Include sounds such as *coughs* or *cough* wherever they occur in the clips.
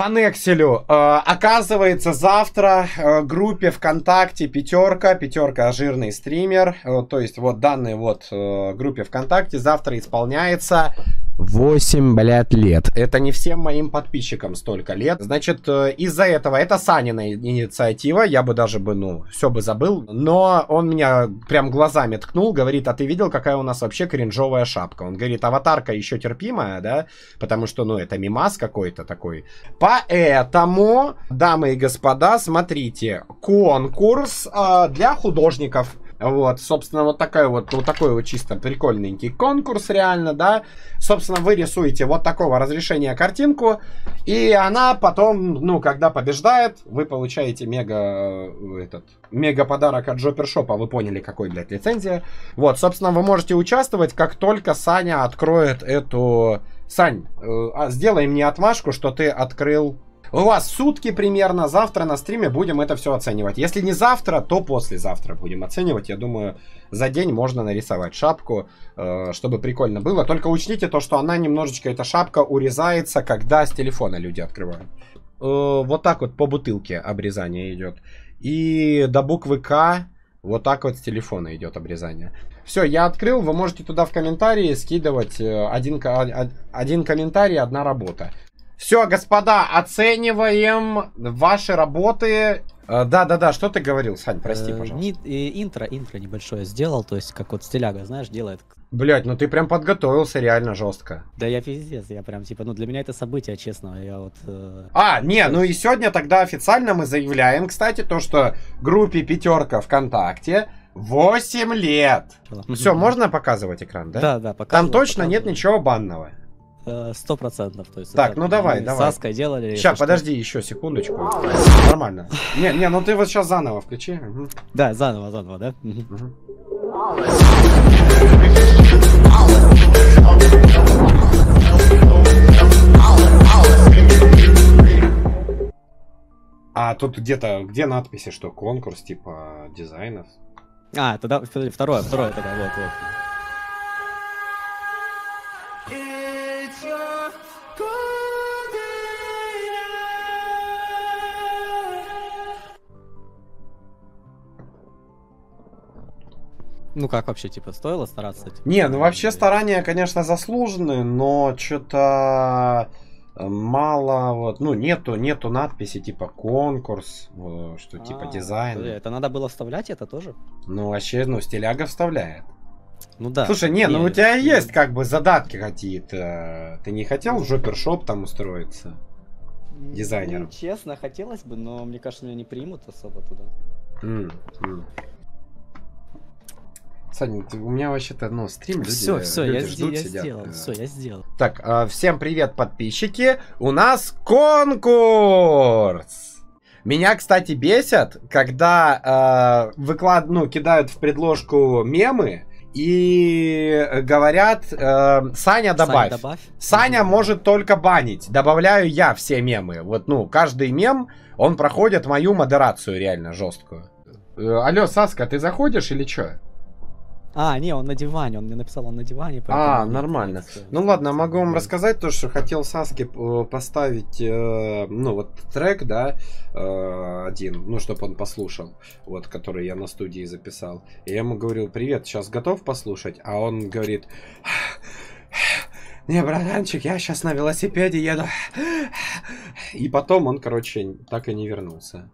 По Некселю. Э, оказывается, завтра э, группе ВКонтакте пятерка, пятерка жирный стример, э, то есть вот данные вот группе ВКонтакте завтра исполняется 8, блядь, лет. Это не всем моим подписчикам столько лет. Значит, э, из-за этого, это Санина инициатива, я бы даже бы, ну, все бы забыл. Но он меня прям глазами ткнул, говорит, а ты видел, какая у нас вообще кринжовая шапка? Он говорит, аватарка еще терпимая, да? Потому что, ну, это мимас какой-то такой. Поэтому, дамы и господа, смотрите, конкурс э, для художников. Вот, собственно, вот такой вот, вот такой вот чисто прикольненький конкурс, реально, да. Собственно, вы рисуете вот такого разрешения картинку, и она потом, ну, когда побеждает, вы получаете мега, э, этот, мега подарок от Джопер Шопа, вы поняли, какой, блядь, лицензия. Вот, собственно, вы можете участвовать, как только Саня откроет эту... Сань, э, а, сделай мне отмашку, что ты открыл у вас сутки примерно, завтра на стриме будем это все оценивать. Если не завтра, то послезавтра будем оценивать. Я думаю, за день можно нарисовать шапку, э, чтобы прикольно было. Только учтите то, что она немножечко, эта шапка урезается, когда с телефона люди открывают. Э, вот так вот по бутылке обрезание идет. И до буквы К вот так вот с телефона идет обрезание. Все, я открыл, вы можете туда в комментарии скидывать э, один, один комментарий, одна работа. Все, господа, оцениваем ваши работы. Э, да-да-да, что ты говорил, Сань, прости, э, пожалуйста. Интро, интро небольшое сделал, то есть как вот стиляга, знаешь, делает. Блять, ну ты прям подготовился реально жестко. Да я пиздец, я прям типа, ну для меня это событие, честно, я вот... Э... А, не, ну и сегодня тогда официально мы заявляем, кстати, то, что группе пятерка ВКонтакте 8 лет. Все, можно показывать экран, да? Да, да, показываю. Там точно нет ничего банного. Э, сто процентов. Так, ну давай, давай. С Аской делали. Сейчас, подожди, еще секундочку. Нормально. Не, не, ну ты вот сейчас заново включи. Да, заново, заново, да? Угу. А тут где-то, где надписи, что конкурс типа дизайнов? А, тогда второе, второе тогда, вот, вот. Ну как вообще, типа, стоило стараться? Типа? Не, ну вообще старания, конечно, заслужены, но что-то э, мало, вот, ну нету, нету надписи типа конкурс, э, что типа а, дизайн. Это надо было вставлять это тоже? Ну вообще, ну стиляга вставляет. Ну да. Слушай, не, не ну у тебя не... есть как бы задатки какие-то. Ты не хотел в жопершоп там устроиться? Дизайнером. Ну, честно, хотелось бы, но мне кажется, меня не примут особо туда. Mm, mm. Саня, ты, у меня вообще-то, ну, стрим, люди, все, все, люди я, ждут, я сидят. сделал, все, я сделал. Так, э, всем привет, подписчики. У нас конкурс! Меня, кстати, бесят, когда э, выклад... ну, кидают в предложку мемы, и говорят, э, Саня добавь. Саня, добавь. Саня может только банить. Добавляю я все мемы. Вот, ну, каждый мем, он проходит мою модерацию реально жесткую. Э, алло, Саска, ты заходишь или что? А, не, он на диване, он мне написал, он на диване. А, нормально. Ну ладно, могу вам рассказать то, что хотел Саске э, поставить, э, ну вот трек, да, э, один, ну чтобы он послушал, вот, который я на студии записал. И я ему говорил, привет, сейчас готов послушать? А он говорит, не, братанчик, я сейчас на велосипеде еду. И потом он, короче, так и не вернулся.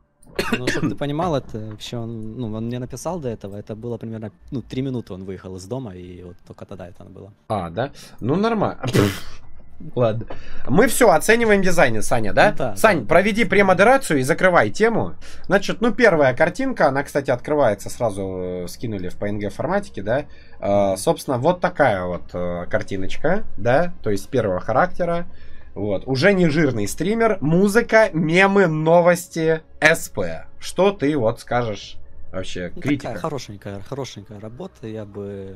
Ну, чтобы ты *coughs* понимал, это вообще он, ну, он мне написал до этого, это было примерно, ну, три минуты он выехал из дома, и вот только тогда это было. А, да? Ну, нормально. *coughs* Ладно. Мы все оцениваем дизайн, Саня, да? Ну, да Сань, да. проведи премодерацию и закрывай тему. Значит, ну первая картинка, она, кстати, открывается сразу, э, скинули в PNG форматике, да? Э, собственно, вот такая вот э, картиночка, да? То есть первого характера. Вот. Уже не жирный стример. Музыка, мемы, новости, СП. Что ты вот скажешь вообще? Ну, критика. Такая хорошенькая, хорошенькая работа. Я бы...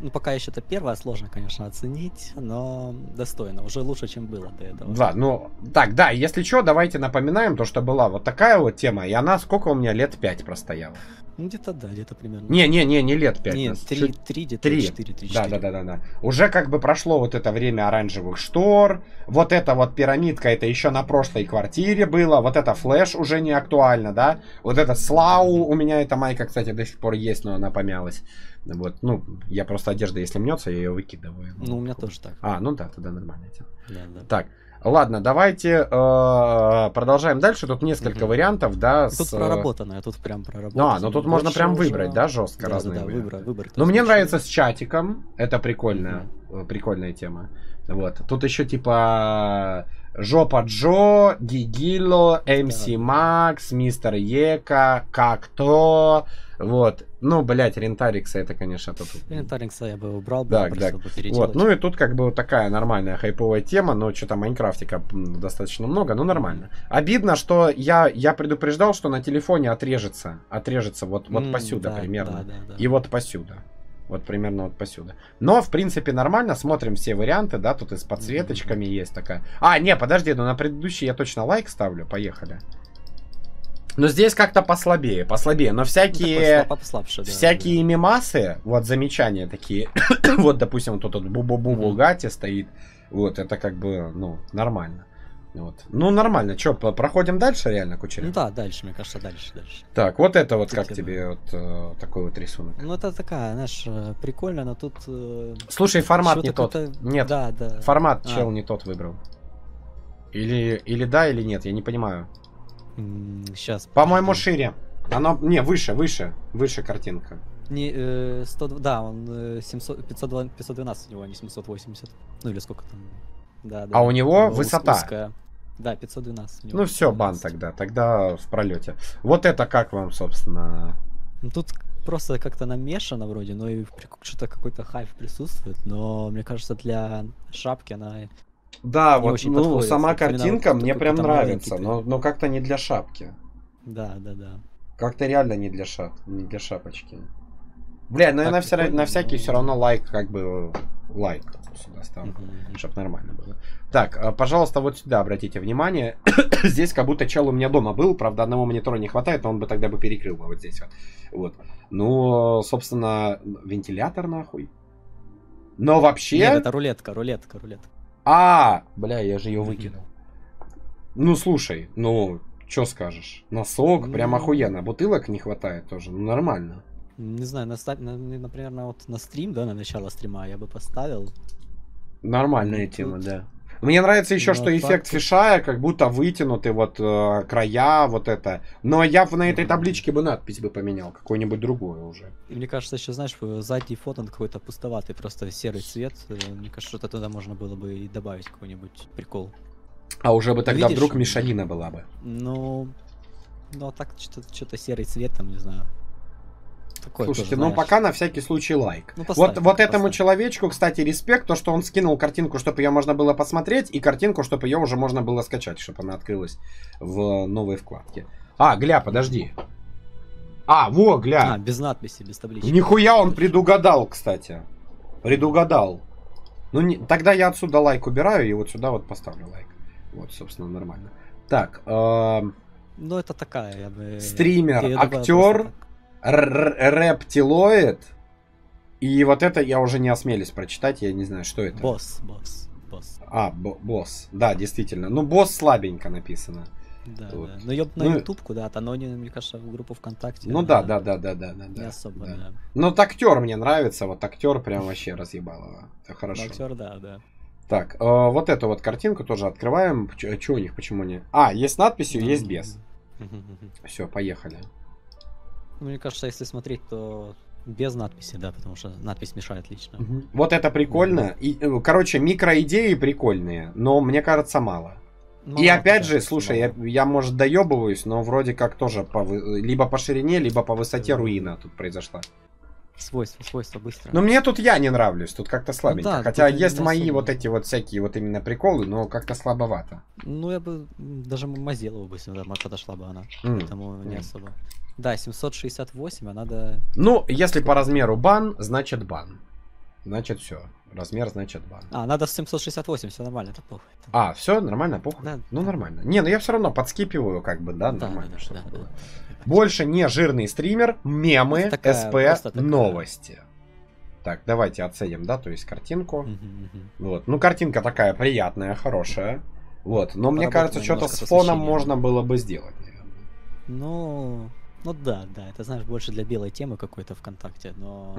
Ну, пока еще это первое, сложно, конечно, оценить, но достойно. Уже лучше, чем было до этого. Да, ну, так, да, если что, давайте напоминаем то, что была вот такая вот тема, и она сколько у меня лет 5 простояла. Ну, где-то, да, где-то примерно. Не-не-не, не лет 5. Нет, 3, 3 где-то, Три. 4, 3, Да, да, да, да, да. Уже как бы прошло вот это время оранжевых штор. Вот эта вот пирамидка, это еще на прошлой квартире было. Вот это флеш уже не актуально, да. Вот это слау у меня эта майка, кстати, до сих пор есть, но она помялась. Вот, ну, я просто одежда, если мнется, я ее выкидываю. Ну, у меня тоже так. А, ну да, тогда нормальная тема. Да, да. Так, ладно, давайте э, продолжаем дальше. Тут несколько Мгм. вариантов, да. Тут с, э, проработанное, тут прям проработано. А, ну тут можно прям уже- выбрать, да, жестко Да, да, разные да, варианты. выбор, выбор. Ну, мне нравится с чатиком. Это прикольная, э, прикольная тема. Вот. Тут еще типа Жопа Джо, Гигило, МС Да. Макс, Мистер Ека, Как-то. Вот. Ну, блять, Рентарикса это, конечно, тут. Элементарникса я бы убрал, бы, Да, да. бы. Вот, ну и тут как бы вот такая нормальная хайповая тема, но что-то Майнкрафтика достаточно много, ну нормально. Обидно, что я, я предупреждал, что на телефоне отрежется, отрежется вот, вот М, посюда да, примерно. да, да, да. И вот посюда. Вот примерно вот посюда. Но, в принципе, нормально. Смотрим все варианты, да, тут и с подсветочками есть такая. А, не, подожди, ну на предыдущий я точно лайк ставлю. Поехали. Но здесь как-то послабее, послабее. Но всякие... послабше, да, Всякие мемасы, вот замечания такие, *coughs* вот, допустим, вот тут бу-бу-бу Мгм. Бугати стоит, вот, это как бы, ну, нормально. Вот. Ну, нормально. Че, проходим дальше реально, да. Кучеряв? Ну да, дальше, мне кажется, дальше, дальше. Так, вот это вот как тебе вот э, такой вот рисунок? Ну это такая, знаешь, э, прикольно, но тут... э, Слушай, формат не тот. Нет, Да, да. формат А. чел не тот выбрал. Или, или да, или нет, я не понимаю. Сейчас. По-моему, шире. Оно, не, выше, выше, выше картинка. Не, э, 100, да, он э, 700, 502 512 у него, а не 780. Ну или сколько там. Да, да. А у него ус- высота? узкая. Да, 512. у него Ну все, бан 512. тогда, тогда в пролете. Вот это как вам, собственно, Ну тут просто как-то намешано вроде, но и что-то какой-то хайп присутствует, но мне кажется, для шапки она... Да, Не вот, очень ну, сама картинка вот мне прям нравится, но, но как-то не для шапки. Да, да, да. Как-то реально не для шап, не для шапочки. Бля, ну я на, вся- на всякий но- все равно лайк, как бы, лайк сюда ставлю, Мгм. чтобы нормально было. Так, а, пожалуйста, вот сюда обратите внимание. *coughs* здесь как будто чел у меня дома был, правда, одного монитора не хватает, но он бы тогда бы перекрыл бы вот здесь вот. Вот. Ну, собственно, вентилятор нахуй. Но вообще... Нет, это рулетка, рулетка, рулетка. А, бля, я же ее выкинул. Ну, слушай, ну, что скажешь? Носок, прям Ну. охуенно. Бутылок не хватает тоже, ну, нормально. Не знаю, на, на- например, на, вот на стрим, да, на начало стрима я бы поставил. Нормальная Ну, тема, тут- да. Мне нравится еще, Ну, что эффект фишая, как будто вытянуты вот э, края, вот это. Но я бы на этой табличке бы надпись бы поменял, какую-нибудь другую уже. И мне кажется, еще, знаешь, э, задний фон он какой-то пустоватый, просто серый цвет. Э, Мне кажется, что-то туда можно было бы и добавить какой-нибудь прикол. А уже бы тогда Видишь? вдруг мешанина была бы. Ну, ну а так что-то серый цвет там, не знаю. Такой Слушайте, ну пока на всякий случай лайк. Ну, вот поставь, вот этому поставь. человечку, кстати, респект, то, что он скинул картинку, чтобы ее можно было посмотреть, и картинку, чтобы ее уже можно было скачать, чтобы она открылась в новой вкладке. А, гля, подожди. А, во, гля. А, без надписи, без таблички. Нихуя он предугадал, кстати. Предугадал. Ну, не- тогда я отсюда лайк убираю и вот сюда вот поставлю лайк. Вот, собственно, нормально. Так, эм, Ну, это такая, я бы... Стример, актер, рептилоид. И вот это я уже не осмелюсь прочитать, я не знаю, что это. Босс, босс, босс. А, бо- босс. Да, действительно. Ну, босс слабенько написано. Да, Вот. да. Ну, я б на Ну, куда-то, но не, мне кажется, в группу ВКонтакте. Ну да, да, да, да, да, да. Не да, особо, да. да. Ну, актер мне нравится, вот актер прям вообще разъебал его. Это хорошо. Актер, да, да. Так, э, вот эту вот картинку тоже открываем. Что у них, почему не? А, есть надписью, есть без. Все, поехали. Ну, мне кажется, если смотреть, то без надписи, да, потому что надпись мешает лично. Вот это прикольно. И, э, короче, микроидеи прикольные, но мне кажется мало. И Мало, опять да, же, слушай, я, мало. я может доебываюсь, но вроде как тоже по, либо по ширине, либо по высоте руина тут произошла. Свойства, свойства быстро. Но мне тут я не нравлюсь, тут как-то слабенько. да, Хотя не есть мои особо. вот эти вот всякие вот именно приколы, но как-то слабовато. Ну, я бы даже Мазелову бы сюда подошла бы она. М. Поэтому не М. особо. Да, 768, а надо... Ну, если по размеру бан, значит бан. Значит все. Размер значит бан. А, надо 768, все нормально, это плохо. А, все, нормально, похуй. Да, ну да. нормально. Не, ну я все равно подскипиваю, как бы, да, Да, нормально, да, чтобы да, было. да. Больше не жирный стример, мемы, Такая, СП, такая. новости. Так, давайте оценим, да, то есть картинку. Вот. Ну, картинка такая приятная, хорошая. Вот. Но мне Поработано кажется, что-то с фоном можно было бы сделать, наверное. Ну, ну да, да, это знаешь больше для белой темы какой-то ВКонтакте, но.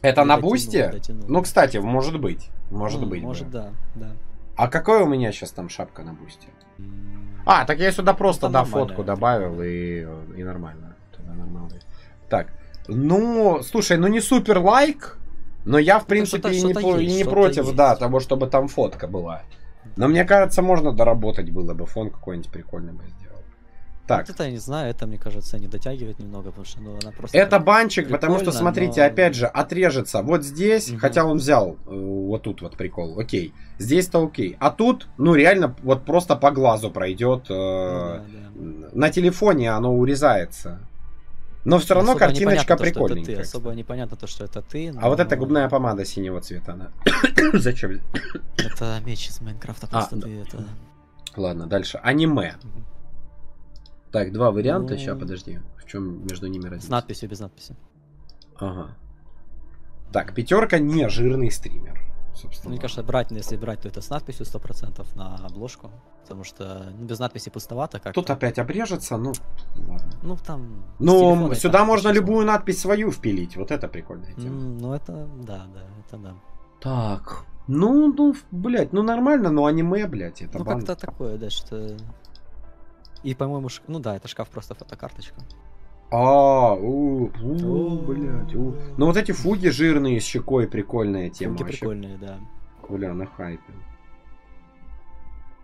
Это не на дотянул, бусте? Ну, кстати, может быть. Может быть. Может, да. да, да. А какой у меня сейчас там шапка на бусте? А, так я сюда просто, там да, фотку это добавил и, и нормально. Тогда нормально. Так, ну, слушай, ну не супер лайк, но я, в принципе, и не, по- и есть, не что-то против, есть. да, того, чтобы там фотка была. Но мне кажется, можно доработать было бы, фон какой-нибудь прикольный бы сделал. Так, Вот это я не знаю, это, мне кажется, не дотягивает немного, потому что ну, она просто... это банчик, потому что, смотрите, но- опять же, отрежется вот здесь, Мгм. хотя он взял э, вот тут вот прикол, окей. Здесь-то окей. А тут, ну, реально, вот просто по глазу пройдет. э, Ну да, да. на телефоне оно урезается. Но все равно Особо картиночка то, это ты, Особо непонятно то, что это ты. А вот но эта губная помада синего цвета, она. *coughs* Зачем? Это меч из Майнкрафта, А, просто да. ты это... Ладно, дальше. Аниме. Мгм. Так, два варианта. Ну. Сейчас, подожди. В чем между ними С разница? надписью, без надписи. Ага. Так, пятерка не жирный стример. Собственно. Мне кажется, брать, если брать, то это с надписью 100% на обложку. Потому что ну, без надписи пустовато как Тут опять обрежется, ну ладно. Ну, там... с Ну, сюда можно любую надпись свою впилить. Вот это прикольная тема. Ну, это, да, да, это да. Так. Ну, ну, блядь, ну нормально, но аниме, блядь, это ну, как-то такое, да, что... И, по-моему, ш- ну да, это шкаф просто фотокарточка. А, у, у, блядь, у. Ну вот эти фуги жирные с щекой прикольная тема. Функи вообще. прикольные, да. Бля, на хайпе.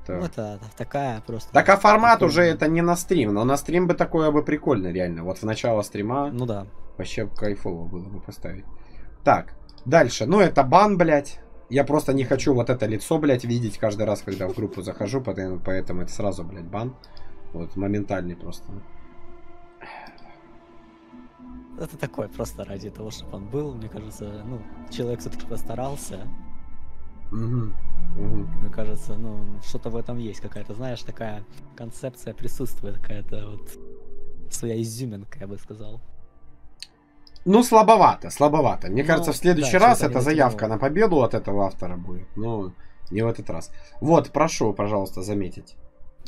Так. Ну, это такая просто... Так а формат прикольная. уже это не на стрим, но на стрим бы такое бы прикольно, реально. Вот в начало стрима Ну да. вообще кайфово было бы поставить. Так, дальше. Ну это бан, блядь. Я просто не хочу вот это лицо, блядь, видеть каждый раз, когда в группу захожу, поэтому, поэтому это сразу, блядь, бан. Вот, моментальный просто. Это такое просто ради того, чтобы он был. Мне кажется, ну, человек все-таки постарался. Мгм, мгм. Мне кажется, ну, что-то в этом есть. Какая-то, знаешь, такая концепция присутствует. Какая-то вот своя изюминка, я бы сказал. Ну, слабовато, слабовато. Мне Ну, кажется, в следующий да, раз не заявка на победу от этого автора будет. Ну, не в этот раз. Вот, прошу, пожалуйста, заметить.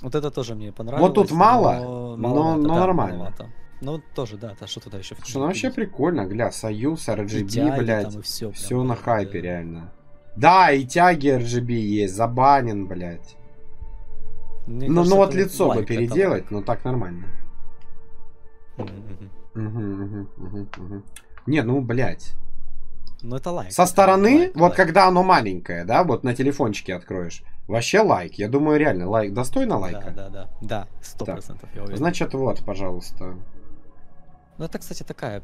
Вот это тоже мне понравилось. тут мало, но, но- маловато, но да, нормально. маловато. Ну, тоже, да, а что туда еще? Что ну, вообще прикольно, гля, Союз, RGB, тяги блядь. там все. Все на хайпе, реально. Да, и тяги RGB есть, забанен, блядь. ну, ну вот лицо бы переделать, ну так нормально. Не, ну, блядь. Ну, это лайк. Со стороны, лайк, вот лайк. когда оно маленькое, да, вот на телефончике откроешь, вообще лайк. Я думаю, реально, лайк достойно лайка. Да, да, да. Да, сто процентов. Значит, вот, пожалуйста. Ну, это, кстати, такая,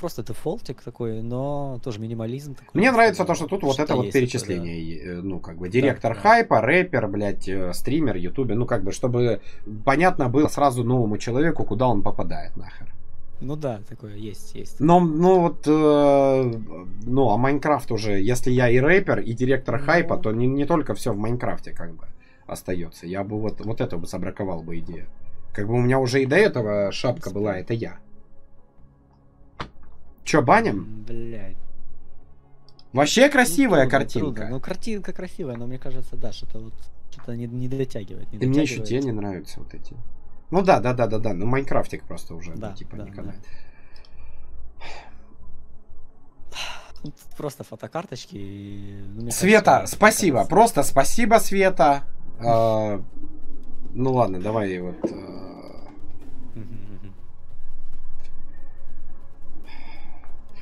просто дефолтик такой, но тоже минимализм такой. Мне что нравится то, что тут вот это вот перечисление. э, Ну, как бы директор да. хайпа, рэпер, блядь, э, стример, ютубер. Ну, как бы, чтобы понятно было сразу новому человеку, куда он попадает нахер. Ну да, такое есть, есть. Но, ну вот, э, ну, а Майнкрафт уже, если я и рэпер, и директор Ну. хайпа, то не, не только все в Майнкрафте как бы остается. Я бы вот, вот это бы собраковал бы идею. Как бы у меня уже и до этого шапка была, это я. Че, баним? М, Блядь. Вообще Ну, красивая трудно, картинка. трудно. Ну, картинка красивая, но мне кажется, да, что-то вот что-то не, не дотягивает. Не И мне еще дотягивает. те не нравятся вот эти. Ну да, да, да, да, да. Ну Майнкрафтик просто уже, ну, Да, типа, да, не да. канает. Ну, тут просто фотокарточки. и, ну, Света, кажется, спасибо. кажется. Просто спасибо, Света. А, ну ладно, давай вот. мгм.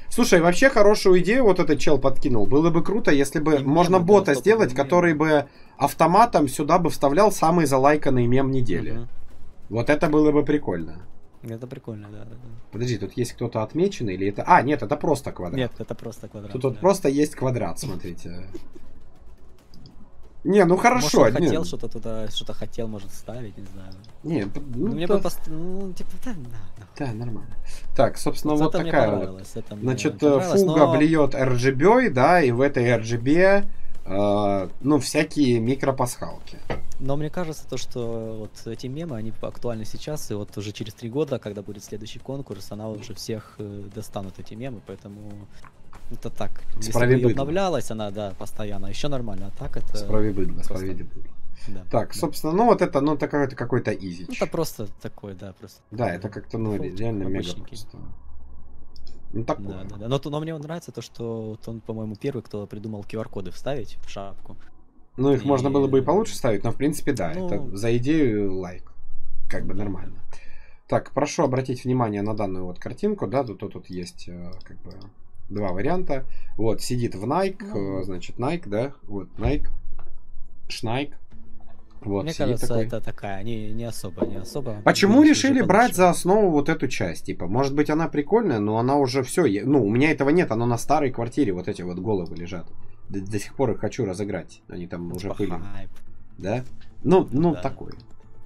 Слушай, вообще хорошую идею вот этот чел подкинул. Было бы круто, если бы И можно да, бота сделать, который бы автоматом сюда бы вставлял самый залайканный мем недели. Мгм. Вот это было бы прикольно. Это прикольно, да, да, да. Подожди, тут есть кто-то отмеченный или это... А, нет, это просто квадрат. Нет, это просто квадрат. Тут вот да. просто есть квадрат, смотрите. Не, ну хорошо. Может, он хотел что-то туда, что-то хотел, может, вставить, не знаю. не, Ну, мне да, бы пост... Ну, типа, да, да, да. нормально. Так, собственно, вот, мне такая вот. Это Значит, э, фуга но- блюет RGB, да, и в этой RGB ну, всякие микропасхалки. Но мне кажется, то, что вот эти мемы, они актуальны сейчас, и вот уже через три года, когда будет следующий конкурс, она уже всех э, достанут эти мемы, поэтому это так. Если бы обновлялась она, да, постоянно, еще нормально, а так это... Справедливо, просто- справедливо. Да, Так, да. собственно, ну вот это, ну, такой, это какой-то изич. это просто такой, да, просто. Да, это как-то, ну, реально мега просто. Ну, такое. Да, да, да. Но, но мне нравится то, что вот он, по-моему, первый, кто придумал QR-коды вставить в шапку. Ну, их И- можно было бы и получше ставить, но, в принципе, да, Ну- это за идею лайк. Как бы нормально. Так, прошу обратить внимание на данную вот картинку, да, тут, тут, тут есть э, как бы два варианта. Вот, сидит в Nike, Ну. э, значит, Nike, да, вот, Nike, Шнайк. Вот, Мне кажется, такой. это такая, не, не особо, не особо. Почему решили брать за основу вот эту часть? Типа, может быть, она прикольная, но она уже все. Ну, у меня этого нет, оно на старой квартире, вот эти вот головы лежат. До, до сих пор их хочу разыграть. Они там уже Типа были. хайп. Да? Ну, ну, Да. такой.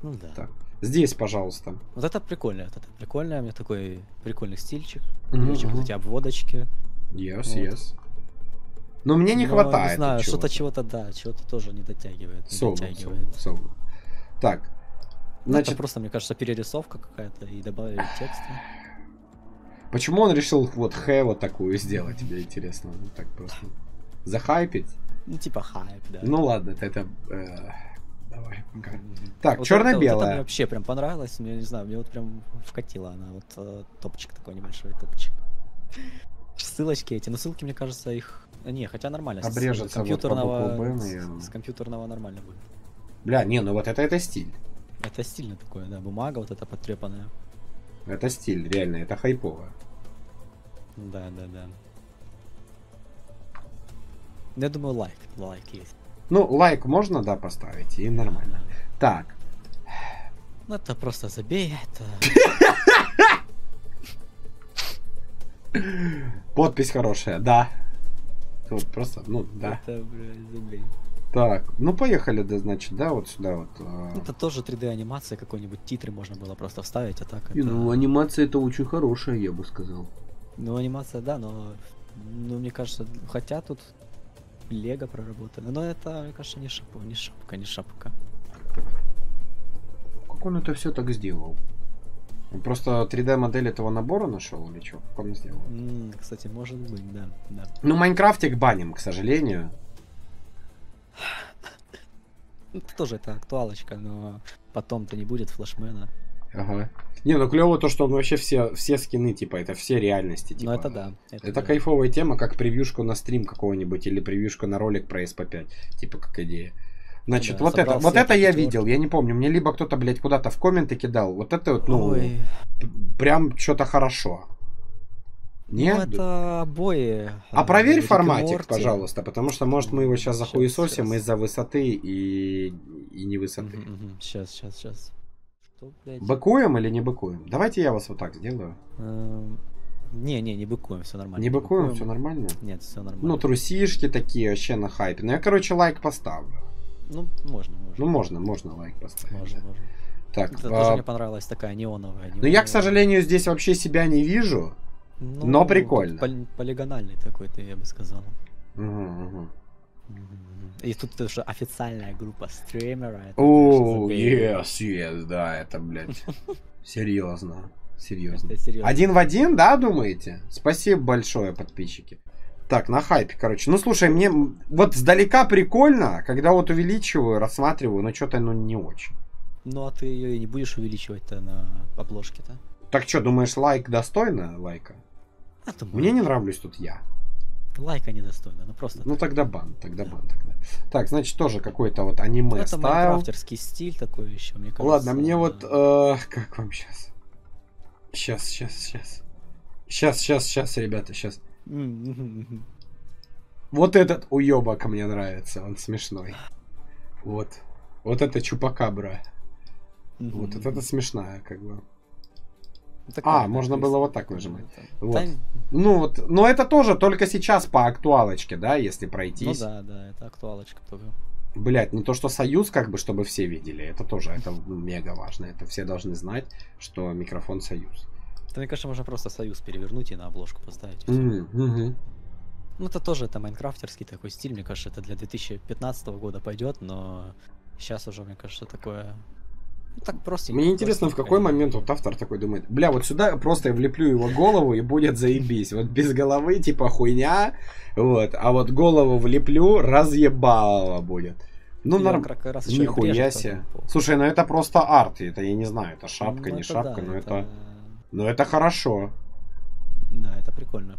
Ну да. Так. Здесь, пожалуйста. Вот это прикольно, вот это прикольно, у меня такой прикольный стильчик. Мгм. вот эти обводочки. Yes, Вот. yes. Но мне не Но, хватает. Не знаю, вот что-то чего-то. да, чего-то тоже не дотягивает. Не Сову, дотягивает. сову. Так. Ну, Значит, Это просто, мне кажется, перерисовка какая-то и добавили текста. почему он решил вот Х вот такую сделать, тебе интересно? Ну, так просто. Захайпить? Ну, типа хайп, да. Ну ладно, это... э, давай, пока. Так, Вот это- Вот черно-белая. мне вообще прям понравилось. Мне не знаю, мне вот прям вкатила она. Вот э, топчик такой небольшой, топчик. Ссылочки эти. Но ссылки, мне кажется, их. Не, хотя нормально. с- с Обрежется вот по компьютерного. «Б», с- компьютерного нормально будет. Бля, не, ну вот это, это стиль. Это стильно такое, да. Бумага вот эта потрепанная. Это стиль, реально, это хайпово. Да, да, да. Я думаю, лайк. Лайк есть. Ну, лайк можно, да, поставить, и нормально. Так, Ну, это просто забей. Это... *laughs* подпись хорошая, да. Тут просто, ну, да. Это, блядь. Так, ну поехали, да, значит, да, вот сюда вот. а. Это тоже 3D анимация, какой-нибудь титры можно было просто вставить, а так это... Ну, анимация это очень хорошая, я бы сказал. Ну, анимация, да, но... Ну, мне кажется, хотя тут Лего проработано. Но это, мне кажется, не шапка, не шапка, не шапка. Как он это все так сделал? Он просто 3D модель этого набора нашел или что? Как он сделал? Кстати, может быть, да, да. Ну, Майнкрафтик баним, к сожалению. Ну, тоже это актуалочка, но потом-то не будет флешмена. Ага. Не, ну клево то, что он вообще все, все скины, типа, это все реальности. Типа. Ну, это да. Это, Это да. кайфовая тема, как превьюшку на стрим какого-нибудь или превьюшку на ролик про SP5. Типа, как идея. Значит, Да, вот это, вот это я видел, я не помню. Мне либо кто-то, блядь, куда-то в комменты кидал. Вот это вот, ну, Ой, прям что-то хорошо. Нет? ну это обои. А проверь Рик форматик, Морти. пожалуйста, потому что, может, мы его сейчас захуесосим из-за высоты и, и не высоты. Сейчас, сейчас, сейчас. Что, блядь? Быкуем или не быкуем? Давайте я вас вот так сделаю. Эм, Не, не, не быкуем, все нормально. Не быкуем, все нормально? Нет, все нормально. Ну, трусишки такие вообще на хайпе. Ну, я, короче, лайк поставлю. Ну, можно, можно. Ну, можно, можно лайк поставить. Можно, да. можно. Так, Это а, тоже мне понравилась такая неоновая. ну я, к неоновая. сожалению, здесь вообще себя не вижу. Ну, но прикольно. пол- полигональный такой-то, я бы сказал. Мгм. Мгм. И тут тоже официальная группа стримера. О, забей. yes, yes, да, это, блядь, *laughs* серьезно, серьезно. Серьезно. Один в один, да, думаете? Спасибо большое, подписчики. Так, на хайпе, короче. Ну, слушай, мне вот сдалека прикольно, когда вот увеличиваю, рассматриваю, но что-то, ну, не очень. Ну а ты ее и не будешь увеличивать-то на обложке-то? Так что, думаешь, лайк достойно лайка? А, думаю, Мне не нравлюсь тут я. Лайка недостойно, ну просто. Ну, так. тогда бан, тогда бан тогда. Так, значит, тоже какой-то вот аниме Это майнкрафтерский стиль такой еще, мне кажется. Ладно, мне вот... э, как вам сейчас? Сейчас, сейчас, сейчас. Сейчас, сейчас, сейчас, ребята, сейчас. Вот этот уебок мне нравится, он смешной. Вот. Вот это чупакабра. Вот, мгм. это смешная, как бы. Ну, такая, А, можно было вот так ну, нажимать. это- Вот. Да, Ну вот, но это тоже только сейчас по актуалочке, да, если ну пройтись. да, да, это актуалочка тоже. Блять, ну то, что союз, как бы, чтобы все видели, это тоже, это ну, мега важно. Это все должны знать, что микрофон союз. Это, мне кажется, можно просто союз перевернуть и на обложку поставить. М, мгм. Ну, это тоже это майнкрафтерский такой стиль, мне кажется, это для 2015 года пойдет, но сейчас уже, мне кажется, такое ну, так просто. Мне интересно, в какой момент вот автор такой думает, бля, вот сюда просто я влеплю его голову и будет заебись. Вот без головы типа хуйня, вот, а вот голову влеплю, разъебало будет. Ну, норм... Нихуя себе. Слушай, ну это просто арт, это я не знаю, это шапка, ну, не это шапка, да, но это... это... Но это хорошо. Да, это прикольно.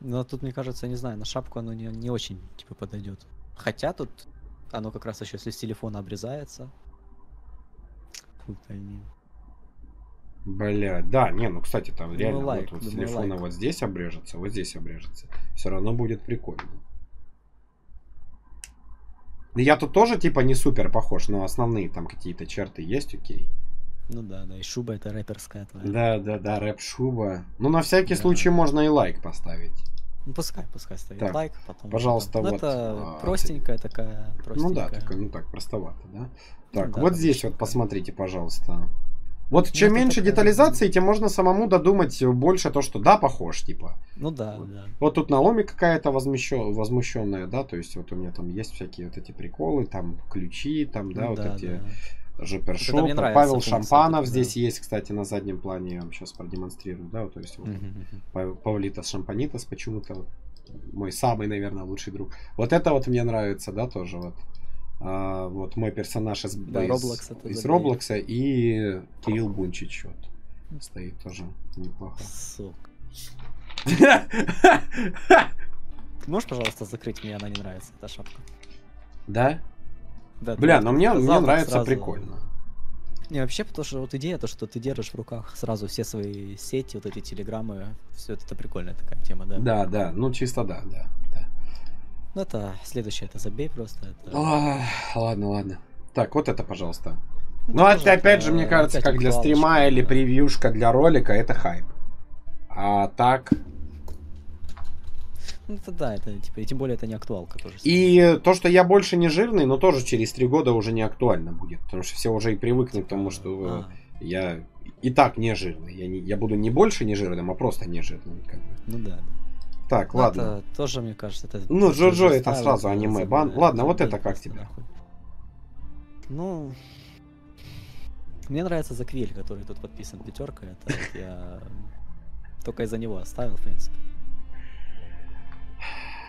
Но тут, мне кажется, не знаю, на шапку оно не, не очень, типа, подойдет. Хотя тут оно как раз еще, если с телефона обрезается. Хуй пойми. Бля, да, не, ну, кстати, там ну, реально лайк, вот, вот с телефона лайк. вот здесь обрежется, вот здесь обрежется. Все равно будет прикольно. Я тут тоже, типа, не супер похож, но основные там какие-то черты есть, окей. Ну да, да, и шуба это рэперская твоя. Да, да, да, рэп-шуба. Ну, на всякий да. случай можно и лайк поставить. Ну, пускай, пускай стоит так, лайк, потом... Пожалуйста, потом. вот. Ну, это а, простенькая такая, простенькая. Ну да, такая, ну так, простовато, да? Так, ну, да, вот здесь вот посмотрите, пожалуйста. Вот чем ну, меньше такая... детализации, тем можно самому додумать больше то, что да, похож, типа. Ну да, вот. да. Вот тут Наоми какая-то возмущен... возмущенная, да, то есть вот у меня там есть всякие вот эти приколы, там ключи, там, да, ну, вот да, эти да. Жопершоп. Вот Павел Шампанов здесь есть, кстати, на заднем плане, я вам сейчас продемонстрирую, да, вот, то есть вот uh-huh. Павлитас Шампанитас почему-то мой самый, наверное, лучший друг. Вот это вот мне нравится, да, тоже вот. А, вот мой персонаж из, да, из, Roblox из Роблокса и Кирилл Бунчич вот стоит тоже неплохо. Сука. *laughs* Можешь, пожалуйста, закрыть мне, она не нравится, эта шапка. Да? Да. Бля, но мне, мне нравится сразу... прикольно. Не, вообще, потому что вот идея, то, что ты держишь в руках сразу все свои сети, вот эти телеграммы, все это, это прикольная такая тема, да? Да, да, ну чисто да, да. Ну это следующее, это забей просто. Это... О, ладно, ладно. Так, вот это, пожалуйста. Ну, ну это опять же, мне кажется, как для стрима или превьюшка для ролика, это хайп. А так... Ну это да, это типа, и тем более это не актуалка тоже. И то, что я больше не жирный, но тоже через три года уже не актуально будет. Потому что все уже и привыкнут к тому, что а. я и так не жирный. Я, не, я буду не больше не жирным, а просто не жирным. Как бы. Ну да. Так, ну, ладно. Это тоже, мне кажется, это... Ну, Джо-Джо это сразу аниме. Бан... Ладно, вот это как тебе? Ну... Мне нравится Заквель, который тут подписан пятерка. Это я только из-за него оставил, в принципе.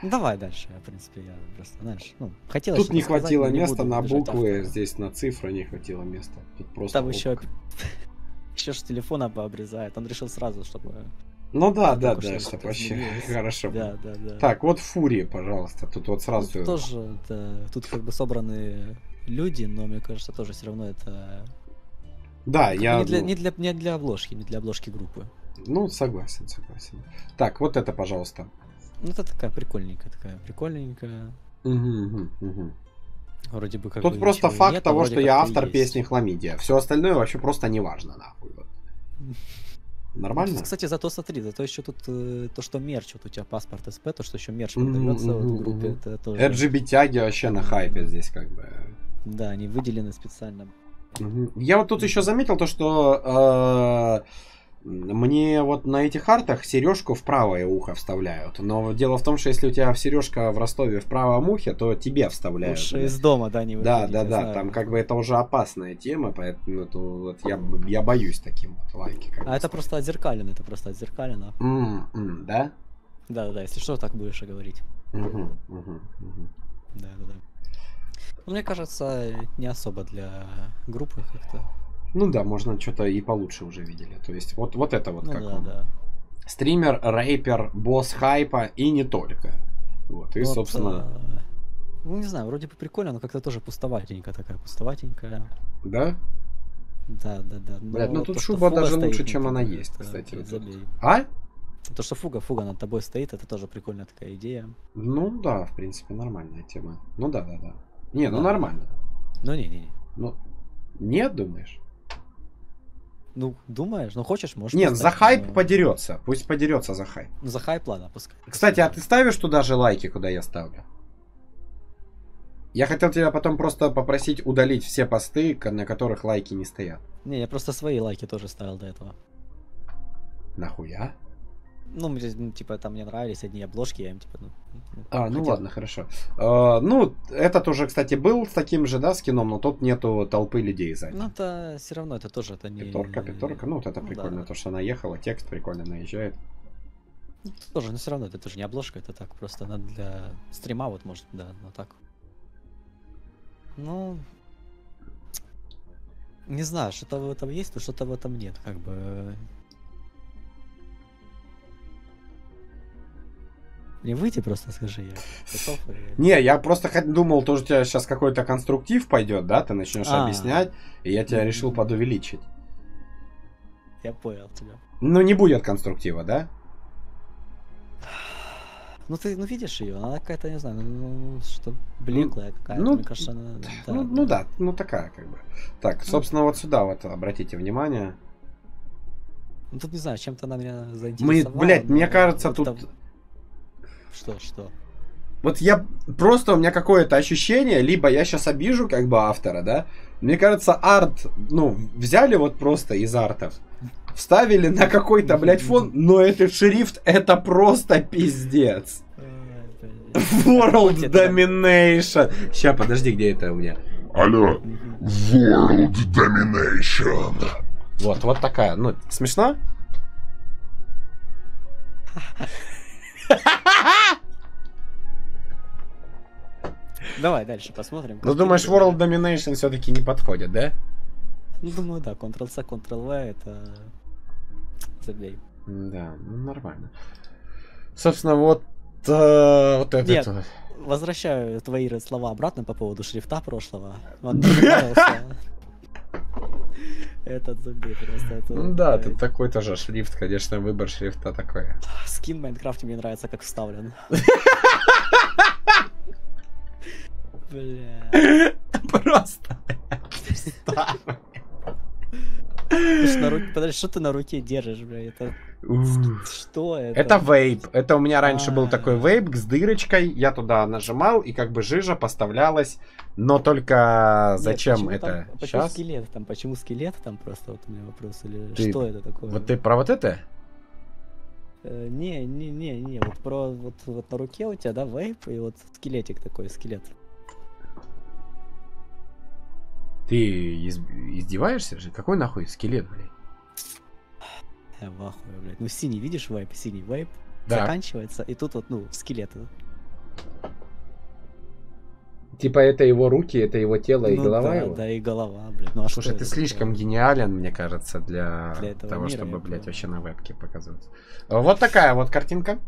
Давай дальше, в принципе, я просто, знаешь, ну, хотелось... Тут не хватило места на буквы, здесь на цифры не хватило места. Тут просто... Там еще... *laughs* Еще ж телефона пообрезает. Он решил сразу, чтобы ну да, да, да, что вообще *laughs* хорошо. Да, да, да. Так, вот Фурия, пожалуйста. Тут вот сразу. Тут тоже, да, тут как бы собраны люди, но мне кажется, тоже все равно это. Да, я. Не для, не, для, не для обложки, не для обложки группы. Ну, согласен, согласен. Так, вот это, пожалуйста. Ну, это такая прикольненькая, такая прикольненькая. Угу, угу, угу. Вроде бы как Тут бы просто факт нет, того, что я автор песни Хламидия. Все остальное вообще просто не важно, нахуй. Вот. *laughs* Нормально? Кстати, зато смотри, зато еще тут э, то, что мерч, вот у тебя паспорт СП, то, что еще мерч продается mm-hmm, вот в группе, mm-hmm. это тоже... RGB-тяги вообще на хайпе здесь как бы. Да, они выделены специально. Mm-hmm. Я вот тут еще заметил то, что э, мне вот на этих артах сережку в правое ухо вставляют. Но дело в том, что если у тебя сережка в Ростове в правом ухе, то тебе вставляют. Лучше из дома, да, не Да, да, да. Там как бы это уже опасная тема, поэтому это, вот, я, я боюсь таким вот лайки. А это просто отзеркалено, это просто отзеркалено. Mm-hmm, да? Да, да, да, если что, так будешь и говорить. Mm-hmm, mm-hmm, mm-hmm. Да, да, да. Ну, мне кажется, не особо для группы как-то. Ну да, можно что-то и получше уже видели. То есть вот, вот это вот ну, как да, он. Да. Стример, рэпер, босс хайпа и не только. Вот, и, вот, собственно... А... Ну, не знаю, вроде бы прикольно, но как-то тоже пустоватенькая такая, пустоватенькая. Да? Да, да, да. Но Блядь, ну тут то, шуба даже лучше, чем она есть, это, кстати. Вот. А? То, что фуга, фуга над тобой стоит, это тоже прикольная такая идея. Ну да, в принципе, нормальная тема. Ну да, да, да. Не, ну да. нормально. Ну не, не, не. Ну, нет, думаешь? Ну, думаешь? Ну, хочешь, можешь. Нет, за хайп но... подерется. Пусть подерется за хайп. Ну, за хайп, ладно, пускай. Кстати, а ты ставишь туда же лайки, куда я ставлю? Я хотел тебя потом просто попросить удалить все посты, на которых лайки не стоят. Не, я просто свои лайки тоже ставил до этого. Нахуя? Ну, мне, ну, типа, там мне нравились одни обложки, я им, типа, ну... ну а, ну хотел. ладно, хорошо. А, ну, этот уже, кстати, был с таким же, да, скином, но тут нету толпы людей сзади. Ну, это все равно, это тоже, это не... Пятерка, пятерка, ну, вот это ну, прикольно, да. то, что она ехала, текст прикольно наезжает. Тоже, но все равно, это тоже не обложка, это так, просто она для стрима, вот, может, да, но так. Ну, не знаю, что-то в этом есть, но что-то в этом нет, как бы. Мне выйти просто скажи, я готов. Не, я просто думал, тоже у тебя сейчас какой-то конструктив пойдет, да, ты начнешь а. объяснять, и я тебя решил подувеличить. Я понял тебя. Ну, не будет конструктива, да? Ну ты, ну видишь ее, она какая-то, не знаю, ну, что блеклая какая-то, ну, мне кажется, она... Да, ну, да. ну да, ну такая как бы. Так, ну. собственно, вот сюда вот обратите внимание. Ну тут не знаю, чем-то она меня заинтересовала. Мы, блядь, мне кажется, тут... Там... Что, что? Вот я просто у меня какое-то ощущение, либо я сейчас обижу как бы автора, да. Мне кажется, арт, ну, взяли вот просто из артов, вставили на какой-то, блядь, фон, *laughs* но этот шрифт это просто пиздец. World Domination. Сейчас, подожди, где это у меня? Алло. World Domination. Вот, вот такая. Ну, смешно? *laughs* Давай дальше посмотрим. Ну, думаешь, World Domination все-таки не подходит, да? Ну, думаю, да. Ctrl-C, Ctrl-V это... Забей. Да, ну, нормально. Собственно, вот, э, вот это... Нет, возвращаю твои слова обратно по поводу шрифта прошлого. *laughs* Он. Этот забей просто. Это, ну да, это такой тоже шрифт, конечно, выбор шрифта такой. Скин в Майнкрафте мне нравится, как вставлен. *laughs* Бля. Просто. Подожди, что ты на руке держишь, бля? Это... Что это? Это вейп. Это у меня раньше был такой вейп с дырочкой. Я туда нажимал, и как бы жижа поставлялась. Но только зачем это? Почему скелет? Там почему скелет? Там просто вот у меня вопрос. Или что это такое? Вот ты про вот это? Э, не, не, не, не. Вот про вот, вот на руке у тебя, да, вейп, и вот скелетик такой, скелет. Ты из... издеваешься же? Какой нахуй скелет, блядь? Я в ахуе, блядь. Ну синий, видишь вайп? Синий вайп да. заканчивается, и тут вот, ну, скелет. Типа это его руки, это его тело и ну, голова да, его? Да, и голова, блядь. Ну, а Слушай, ты слишком такое? гениален, мне кажется, для, для того, мира, чтобы, блядь, вообще на вебке показываться. Вот такая вот картинка.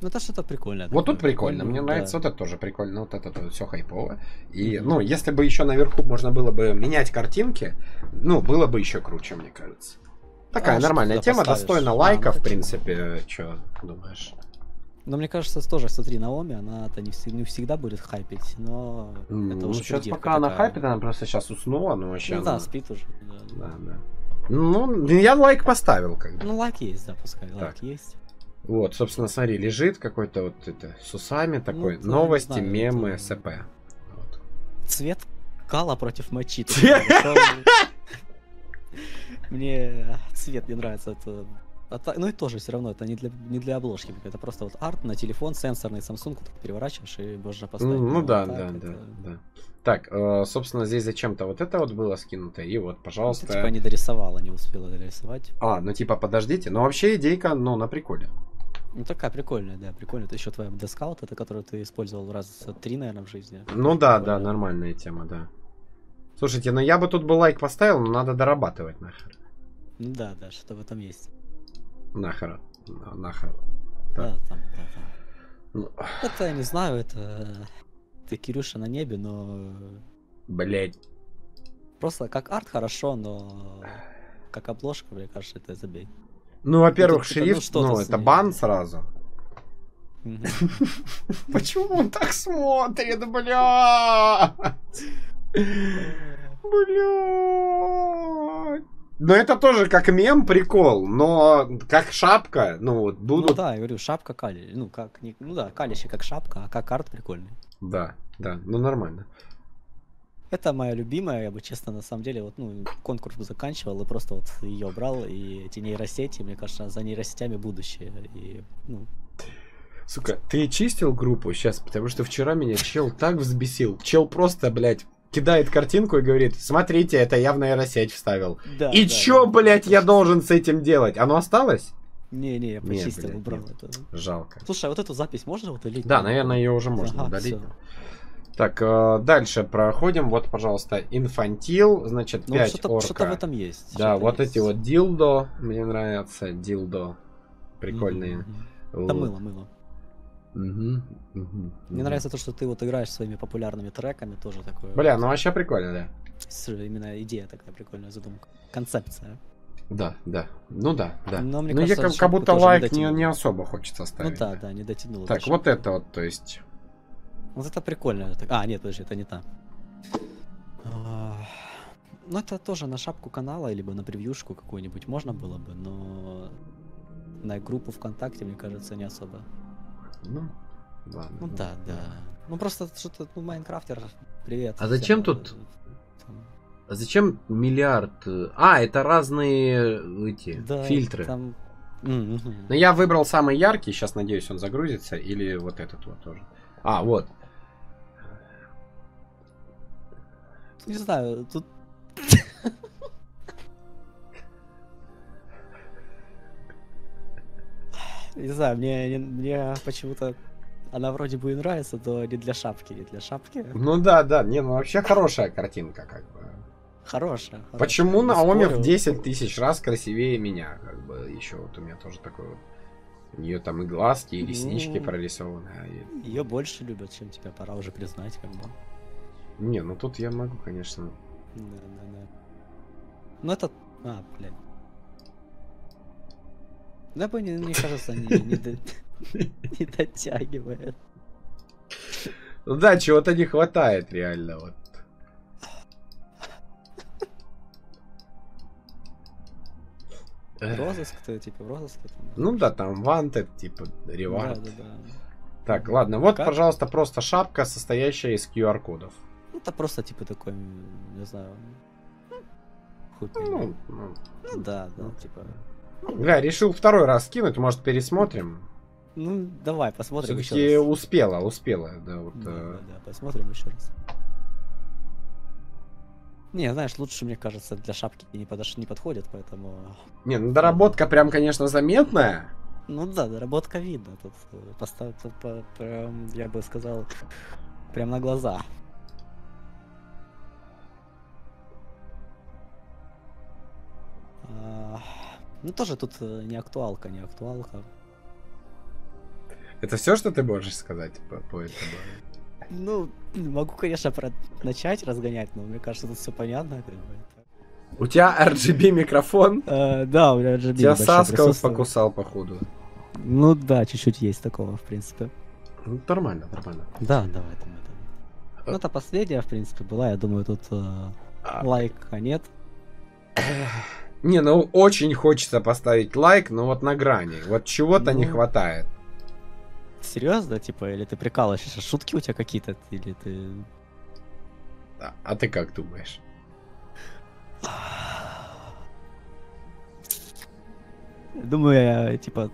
Ну, это что-то прикольное. Вот тут прикольно. Мне да. нравится вот это тоже прикольно. Вот это вот все хайпово. И, ну, если бы еще наверху можно было бы менять картинки, ну, было бы еще круче, мне кажется. Такая а, нормальная тема, поставишь? достойна лайка, а, в принципе. Что думаешь? Но мне кажется, тоже, смотри, Наоми, она это не, не всегда будет хайпить, но mm, это ну, уже сейчас пока такая. она хайпит, она просто сейчас уснула, но вообще... Ну она... да, спит уже. Да, да. да. Ну, я лайк поставил, как бы. Ну, лайк есть, да, пускай, так. лайк есть. Вот, собственно, смотри, лежит какой-то вот это с усами ну, такой. Ну, Новости, знаю, мемы, это... СП. Вот. Цвет кала против мочи. *laughs* Мне цвет не нравится. Это а ну и тоже все равно, это не для, не для обложки, это просто вот арт на телефон, сенсорный Samsung, ты переворачиваешь и можно поставить. Ну, ну да, да, это... да, да. Так, э, собственно, здесь зачем-то вот это вот было скинуто, и вот, пожалуйста. Ну, типа не дорисовала, не успела дорисовать. А, ну типа подождите, но вообще идейка, ну, на приколе. Ну такая прикольная, да, прикольная. Это еще твоя доска вот эта, которую ты использовал раз три, наверное, в жизни. Ну да, да, нормальная тема, да. Слушайте, ну я бы тут бы лайк поставил, но надо дорабатывать нахер. Ну да, да, что в этом есть. Нахер. Нахер. Да, там, да, там. Ну... Это я не знаю, это ты Кирюша на небе, но. Блять. Просто как арт хорошо, но как обложка, мне кажется, это забей. Ну, во-первых, ну, шрифт, ну, это бан сразу. Почему он так смотрит, бля? Бля. Но это тоже как мем прикол, но как шапка, ну вот будут... Ну да, я говорю, шапка кали, ну как, не, ну да, калище как шапка, а как арт прикольный. Да, да, ну нормально. Это моя любимая, я бы честно, на самом деле, вот, ну, конкурс бы заканчивал и просто вот ее брал, и эти нейросети, мне кажется, за нейросетями будущее, и, ну... Сука, ты чистил группу сейчас, потому что вчера меня чел так взбесил. Чел просто, блядь, кидает картинку и говорит, смотрите, это я в нейросеть вставил. Да, и да, чё, да, блядь, я должен с этим делать? Оно осталось? Не-не, я почистил, нет, убрал нет. это. Жалко. Слушай, а вот эту запись можно удалить? Да, наверное, ее уже можно ага, удалить. Всё. Так, э, дальше проходим. Вот, пожалуйста, инфантил, значит, ну, 5 что-то, орка. Что-то в этом есть. Да, вот есть. эти вот дилдо, мне нравятся, дилдо. Прикольные. Mm-hmm. Это мыло, мыло. Угу, угу, Мне нравится то, что ты вот играешь своими популярными треками, тоже такое. Бля, ну вообще прикольно, да. Именно идея такая прикольная, задумка. Концепция. Да, да. Ну да, да. Но мне ну, кажется, я как, как будто лайк не, не особо хочется ставить. Ну да, да, не дотянул. Так, вот это вот, то есть. Вот это прикольно. А, нет, подожди, это не та. А, ну, это тоже на шапку канала, либо на превьюшку какую-нибудь можно было бы, но на группу ВКонтакте, мне кажется, не особо. Ну, ладно. Ну да, да. Ну просто что-то, ну, Майнкрафтер, привет. А зачем тут... А зачем миллиард? А, это разные эти да, фильтры. Там... Ну, я выбрал самый яркий, сейчас надеюсь он загрузится, или вот этот вот тоже. А, вот. Не знаю, тут... *laughs* Не знаю, мне, мне почему-то она вроде бы и нравится, но не для шапки, не для шапки. Ну да, да, не, ну вообще хорошая картинка, как бы. Хорошая. Почему Наоми в 10 тысяч раз красивее меня, как бы, еще вот у меня тоже такой вот. У нее там и глазки, и реснички ну, прорисованы. А Ее больше любят, чем тебя, пора уже признать, как бы. Не, ну тут я могу, конечно. Да, да, да. Ну это... А, блядь. Да, мне, мне кажется, не, не, до... *laughs* не дотягивает. Ну да, чего-то не хватает реально, вот. Розыск-то, типа, в розыске там. Ну да, там Wanted, типа, ревард. Да, да, да. Так, ладно, вот, как? пожалуйста, просто шапка, состоящая из QR-кодов. Ну, это просто, типа, такой, не знаю... Хуй ну, ну, да, да, ну, типа... Бля, решил второй раз скинуть, может пересмотрим? Ну, давай, посмотрим Все-таки успела, успела, да, вот. Да, э... да, да, посмотрим еще раз. Не, знаешь, лучше, мне кажется, для шапки не, подош... не подходит, поэтому... Не, ну доработка прям, конечно, заметная. Ну да, доработка видно. Тут, э, постав... тут прям, я бы сказал, прям на глаза. Ну тоже тут э, не актуалка, не актуалка. Это все, что ты можешь сказать по, по этому? Ну, *clears throat* могу, конечно, про... начать разгонять, но мне кажется, тут все понятно. У тебя RGB микрофон? Uh, да, у меня RGB. Тебя Саска покусал, походу. Ну да, чуть-чуть есть такого, в принципе. Ну, нормально, нормально. Да, давай, там это. Ну, это последняя, в принципе, была. Я думаю, тут uh, а... лайка нет. *clears throat* Не, ну очень хочется поставить лайк, но вот на грани. Вот чего-то ну... не хватает. Серьезно, типа, или ты прикалываешься? Шутки у тебя какие-то, или ты... А, а ты как думаешь? Думаю, я, типа,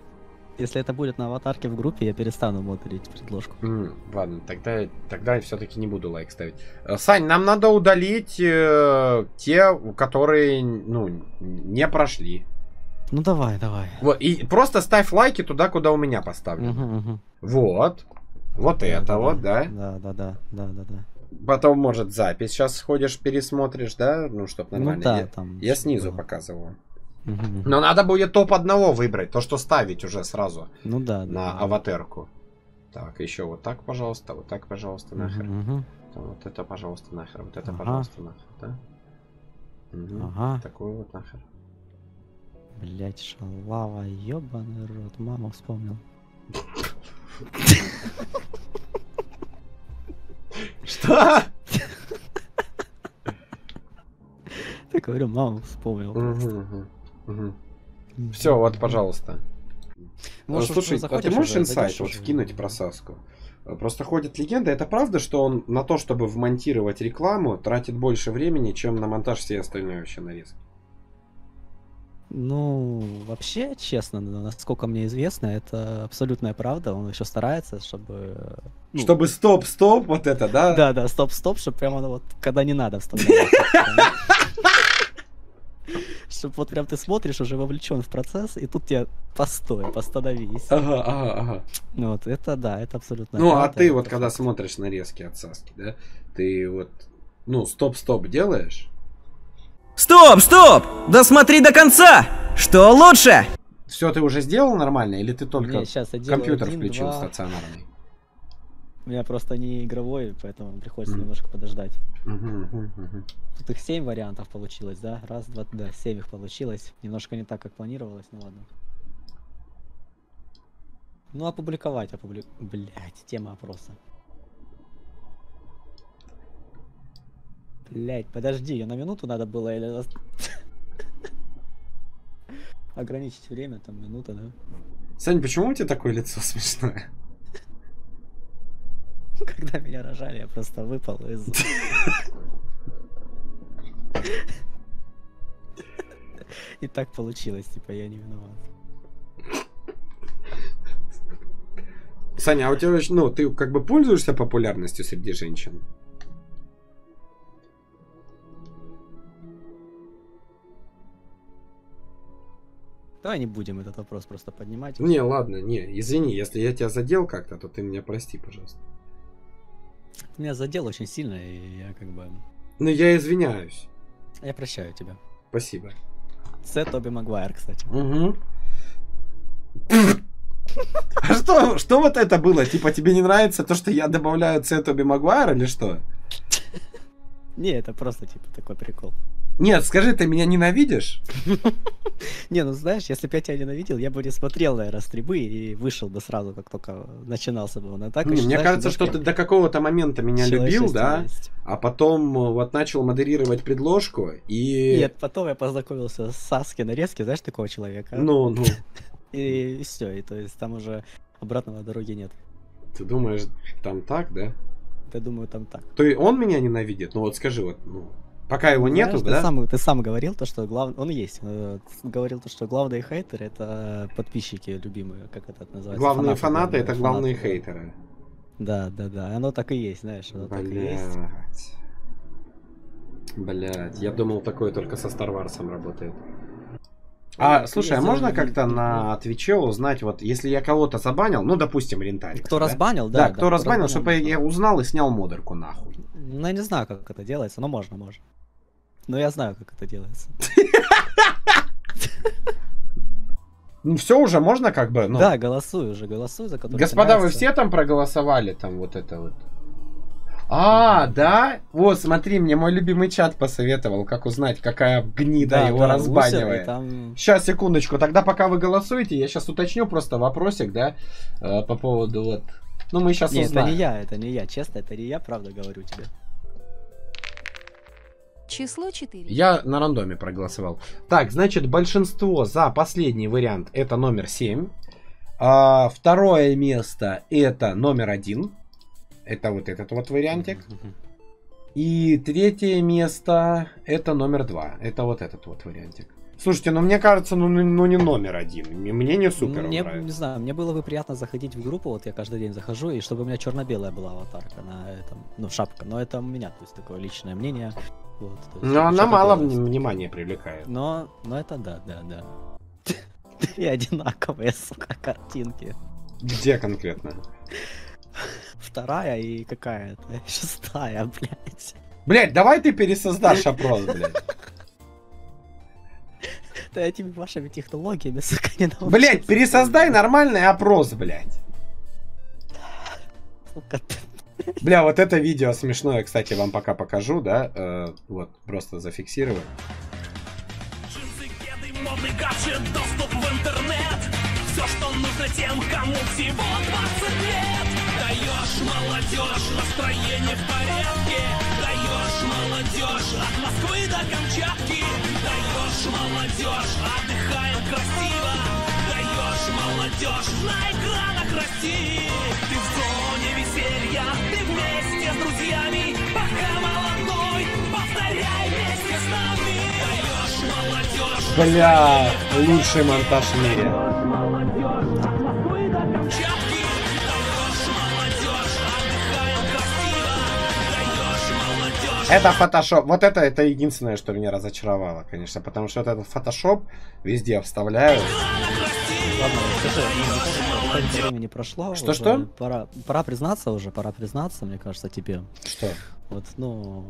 если это будет на аватарке в группе, я перестану модерить предложку. Mm, ладно, тогда, тогда я все-таки не буду лайк ставить. Э, Сань, нам надо удалить э, те, которые, ну, не прошли. Ну давай, давай. Вот, и просто ставь лайки туда, куда у меня поставлено. Угу, угу. Вот. Вот да, это да, вот, да? Да, да, да, да, да, да. Потом, может, запись сейчас сходишь, пересмотришь, да? Ну, чтоб ну нормально. Ну, да, я, там я снизу было. показываю. Угу. Но надо будет топ одного выбрать, то, что ставить уже сразу. Ну да. На да, аватарку. Так, еще вот так, пожалуйста, вот так, пожалуйста, нахер. Угу. Вот это, пожалуйста, нахер, вот это, ага. пожалуйста, нахер, да? Угу. Ага. Такой вот нахер. Блять, шалава, ебаный рот, маму вспомнил. Что? Так говорю, маму вспомнил. Все, вот, пожалуйста. Слушай, а ты можешь инсайт вот вкинуть про Саску? Просто ходит легенда, это правда, что он на то, чтобы вмонтировать рекламу, тратит больше времени, чем на монтаж всей остальной вообще нарезки? Ну, вообще, честно, насколько мне известно, это абсолютная правда. Он еще старается, чтобы... Ну, чтобы стоп-стоп, вот это, да? Да, да, стоп-стоп, чтобы прямо вот, когда не надо вставлять. *laughs* Чтобы вот прям ты смотришь, уже вовлечен в процесс, и тут тебе постой, постановись. Ага, ага, ага. Ну вот, это да, это абсолютно Ну, а ты вот, когда смотришь нарезки от Саски, да, ты вот, ну, стоп-стоп делаешь? Стоп, стоп! Досмотри до конца! Что лучше? Все ты уже сделал нормально, или ты только Не, сейчас я компьютер один, включил два. стационарный? У меня просто не игровой, поэтому приходится немножко подождать. Тут их 7 вариантов получилось, да? Раз, два, да, 7 их получилось. Немножко не так, как планировалось, ну ладно. Ну, опубликовать, опубли... Блять, тема опроса. Блять, подожди, ее на минуту надо было или... *laughs* Ограничить время, там, минута, да? Сань, почему у тебя такое лицо смешное? *laughs* Когда меня рожали, я просто выпал из... *laughs* И так получилось, типа, я не виноват. Саня, а у тебя, ну, ты как бы пользуешься популярностью среди женщин? Давай не будем этот вопрос просто поднимать. Не, ладно, не, извини, если я тебя задел как-то, то ты меня прости, пожалуйста. Меня задел очень сильно, и я как бы... Ну, я извиняюсь. Я прощаю тебя. Спасибо. С Тоби Магуайр, кстати. Угу. А что, что вот это было? Типа тебе не нравится то, что я добавляю С Тоби Магуайр или что? Не, это просто типа такой прикол. Нет, скажи, ты меня ненавидишь? *laughs* Не, ну знаешь, если бы я тебя ненавидел, я бы не смотрел, наверное, стрибы и вышел бы сразу, как только начинался бы он. А так, не, мне кажется, что ты до какого-то момента меня любил, да? А потом э, вот начал модерировать предложку и... Нет, потом я познакомился с Саски нарезки, знаешь такого человека? Ну, ну. *laughs* И все, и то есть там уже обратного дороги нет. Ты думаешь, там так, да? Я думаю, там так. То есть он меня ненавидит? Ну вот скажи, вот, ну, Пока его Знаешь, нету, ты да? Сам, ты сам говорил то, что глав... он есть. э, Говорил то, что главные хейтеры это подписчики любимые, как это называется. Главные фанаты, это главные фанаты, хейтеры. Да, да, да. Оно так и есть, знаешь. Оно так и есть. Блять. Я думал, такое только со Star Wars работает. А, слушай, а можно как-то на Твиче узнать, вот, если я кого-то забанил, ну, допустим, Рентарик. Кто да? разбанил, да. Да, кто да, разбанил, чтобы я узнал и снял модерку нахуй. Ну, я не знаю, как это делается, но можно, можно. Но я знаю, как это делается. *laughs* Ну все уже можно как бы. Ну... Да, голосуй уже, голосуй за который. Господа, вы все там проголосовали, там вот это вот. А, да? Вот, смотри, мне мой любимый чат посоветовал, как узнать, какая гнида да, его да, разбанивает. Там... Сейчас, секундочку, тогда пока вы голосуете, я сейчас уточню просто вопросик, да, э, по поводу вот... Ну, мы сейчас не, узнаем. это не я, это не я, честно, это не я, правда говорю тебе. Число 4. Я на рандоме проголосовал. Так, значит, большинство за последний вариант это номер 7. А, второе место это номер 1. Это вот этот вот вариантик. И третье место это номер 2. Это вот этот вот вариантик. Слушайте, ну мне кажется, ну, ну, ну не номер один. Мне не супер Мне, нравится. не знаю, мне было бы приятно заходить в группу, вот я каждый день захожу, и чтобы у меня черно-белая была аватарка на этом, ну, шапка. Но это у меня, то есть, такое личное мнение. Вот, но она мало внимания привлекает. Но, но это да, да, да. Две одинаковые, сука, картинки. Где конкретно? Вторая и какая-то шестая, блядь. Блять, давай ты пересоздашь опрос, блядь. Да этими вашими технологиями, сука, не научился. Блять, пересоздай нормальный опрос, блядь. Сука, Бля, вот это видео смешное, кстати, вам пока покажу, да? Э, вот, просто зафиксирую. Доступ в интернет. Все, что нужно тем, кому всего 20 лет. Даешь молодежь, настроение в порядке. Даешь молодежь, от Москвы до Камчатки. Даешь молодежь, отдыхаем красиво. Даешь молодежь, на экранах России. Ты веселья веселья Ты вместе с друзьями, пока молодой Повторяй вместе с нами Даешь молодежь Бля, лучший монтаж в мире. Это фотошоп. Вот это, это единственное, что меня разочаровало, конечно. Потому что вот этот фотошоп везде вставляют. Ладно, скажи, ну, времени прошло. Что, уже что? Пора, пора признаться уже, пора признаться, мне кажется, тебе. Что? Вот, ну...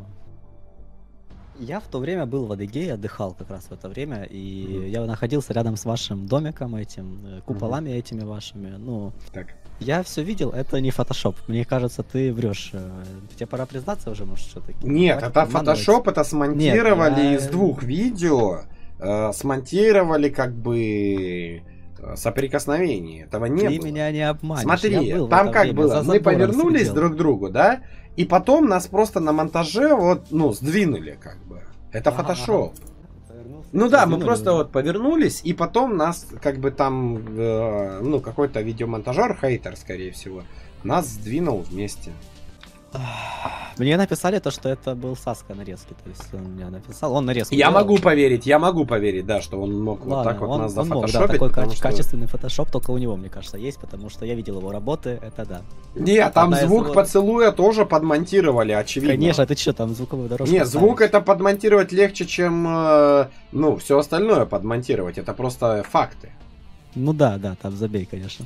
Я в то время был в Адыгее, отдыхал как раз в это время, и Мгм. я находился рядом с вашим домиком этим, э, куполами этими вашими. Ну, Так. я все видел, это не фотошоп. Мне кажется, ты врешь. Э, Тебе пора признаться уже, может, все-таки. Нет, это фотошоп, это смонтировали я- из двух видео. э, смонтировали как бы э, соприкосновение. Этого не Ты было. меня не обманешь. Смотри, был там как время, было, за мы повернулись сидел. друг к другу, да, и потом нас просто на монтаже вот, ну, сдвинули как бы. Это Ага, фотошоп. Повернулся, Ну да, мы просто вот повернулись, и потом нас как бы там, э, ну, какой-то видеомонтажер, хейтер, скорее всего, нас сдвинул вместе. Мне написали то, что это был Саска нарезки. То есть он мне написал, он нарезку Я делал. могу поверить, я могу поверить, да, что он мог вот Ладно, так вот он, нас он мог, да, такой каче- что- качественный фотошоп только у него, мне кажется, есть, потому что я видел его работы, это да. Не, там Одна из звук его- поцелуя тоже подмонтировали, очевидно. Конечно, ты что, там звуковую дорожку Не, звук это подмонтировать легче, чем, э, ну, все остальное подмонтировать. Это просто факты. Ну да, да, там забей, конечно.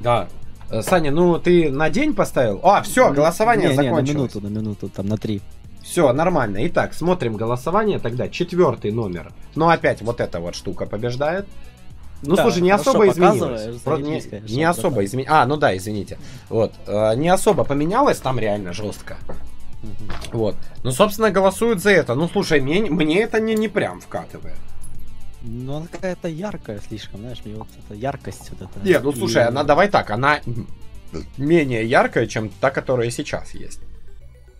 Да. Э, Саня, ну ты на день поставил? А, все, голосование не, не, закончилось. на минуту, на минуту, там на три. Все, нормально. Итак, смотрим голосование. Тогда четвертый номер. Ну, опять вот эта вот штука побеждает. Ну, Да, слушай, не особо изменилось. Про- не, не особо изменилось. А, ну да, извините. Вот. э, не особо поменялось там реально жестко. Вот. Ну, собственно, голосуют за это. Ну, слушай, мне, мне это не, не прям вкатывает. Ну, она какая-то яркая слишком, знаешь, мне вот эта яркость вот эта. Нет, ну И- слушай, она давай так, она менее яркая, чем та, которая сейчас есть.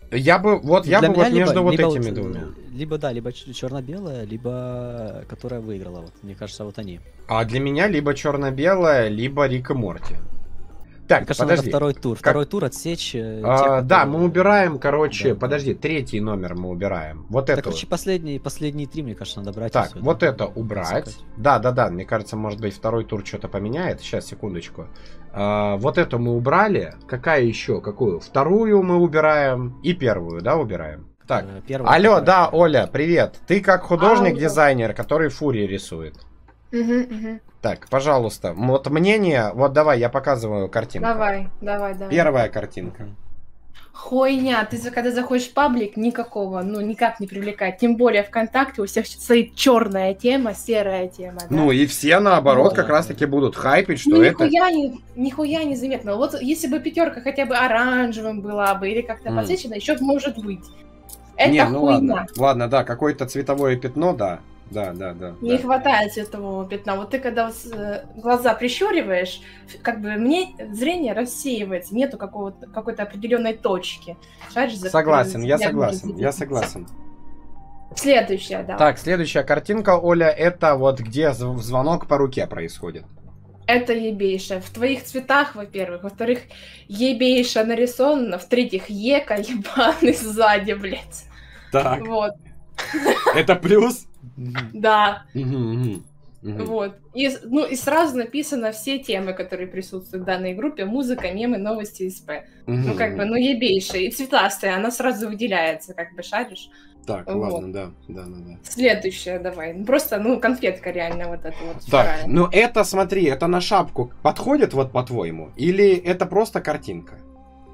Я бы, вот я Для бы вот либо- между вот либо этими э, двумя. Либо да, либо черно-белая, либо которая выиграла. Вот, мне кажется, вот они. А для меня либо черно-белая, либо Рик и Морти. Так, Мне кажется, надо подожди. второй тур. Второй тур отсечь. э, А, тех, да, которые- мы убираем, короче, Да, да. подожди, третий номер мы убираем. Вот Да, это. короче, последние, последние три, мне кажется, надо брать. Так, вот да. это убрать. Засекать. Да, да, да. Мне кажется, может быть, второй тур что-то поменяет. Сейчас, секундочку. А, вот эту мы убрали. Какая еще? Какую? Вторую мы убираем. И первую, да, убираем. Так. Э, первая, Алло, вторая. да, Оля, привет. Ты как художник, Алло. дизайнер, который фури рисует. Так, пожалуйста, вот мнение, вот давай, я показываю картинку. Давай, давай, давай. Первая картинка. Хуйня, ты когда заходишь в паблик, никакого, ну, никак не привлекает. Тем более ВКонтакте у всех стоит черная тема, серая тема, да? Ну и все наоборот Ну, как да, раз таки будут хайпить, что Ну, это... нихуя, не, нихуя не заметно. Вот если бы пятерка хотя бы оранжевым была бы или как-то М. подсвечена, еще может быть. Это Не, ну хуйня. ладно, ладно, да, какое-то цветовое пятно, да, да, да, да. Не да. хватает цветового пятна. Вот ты когда э, глаза прищуриваешь, как бы мне зрение рассеивается, нету какого-то, какой-то определенной точки. Шаришь Согласен, я согласен, я согласен. Следующая, да. Так, следующая картинка, Оля, это вот где зв- звонок по руке происходит. Это ебейша. В твоих цветах, во-первых. Во-вторых, ебейша нарисована. В-третьих, ека ебаный сзади, блядь. Так, Вот, это плюс? Да, вот. И, ну, и сразу написано все темы, которые присутствуют в данной группе. Музыка, мемы, новости, СП. Ну, как бы, ну, ебейшая. И цветастая, она сразу выделяется, как бы, шаришь. Так, вот. ладно, да, да, да, да. Следующая давай. Ну, Просто, ну, конфетка реально вот эта вот. Так, вторая. ну это, смотри, это на шапку подходит вот по-твоему? Или это просто картинка?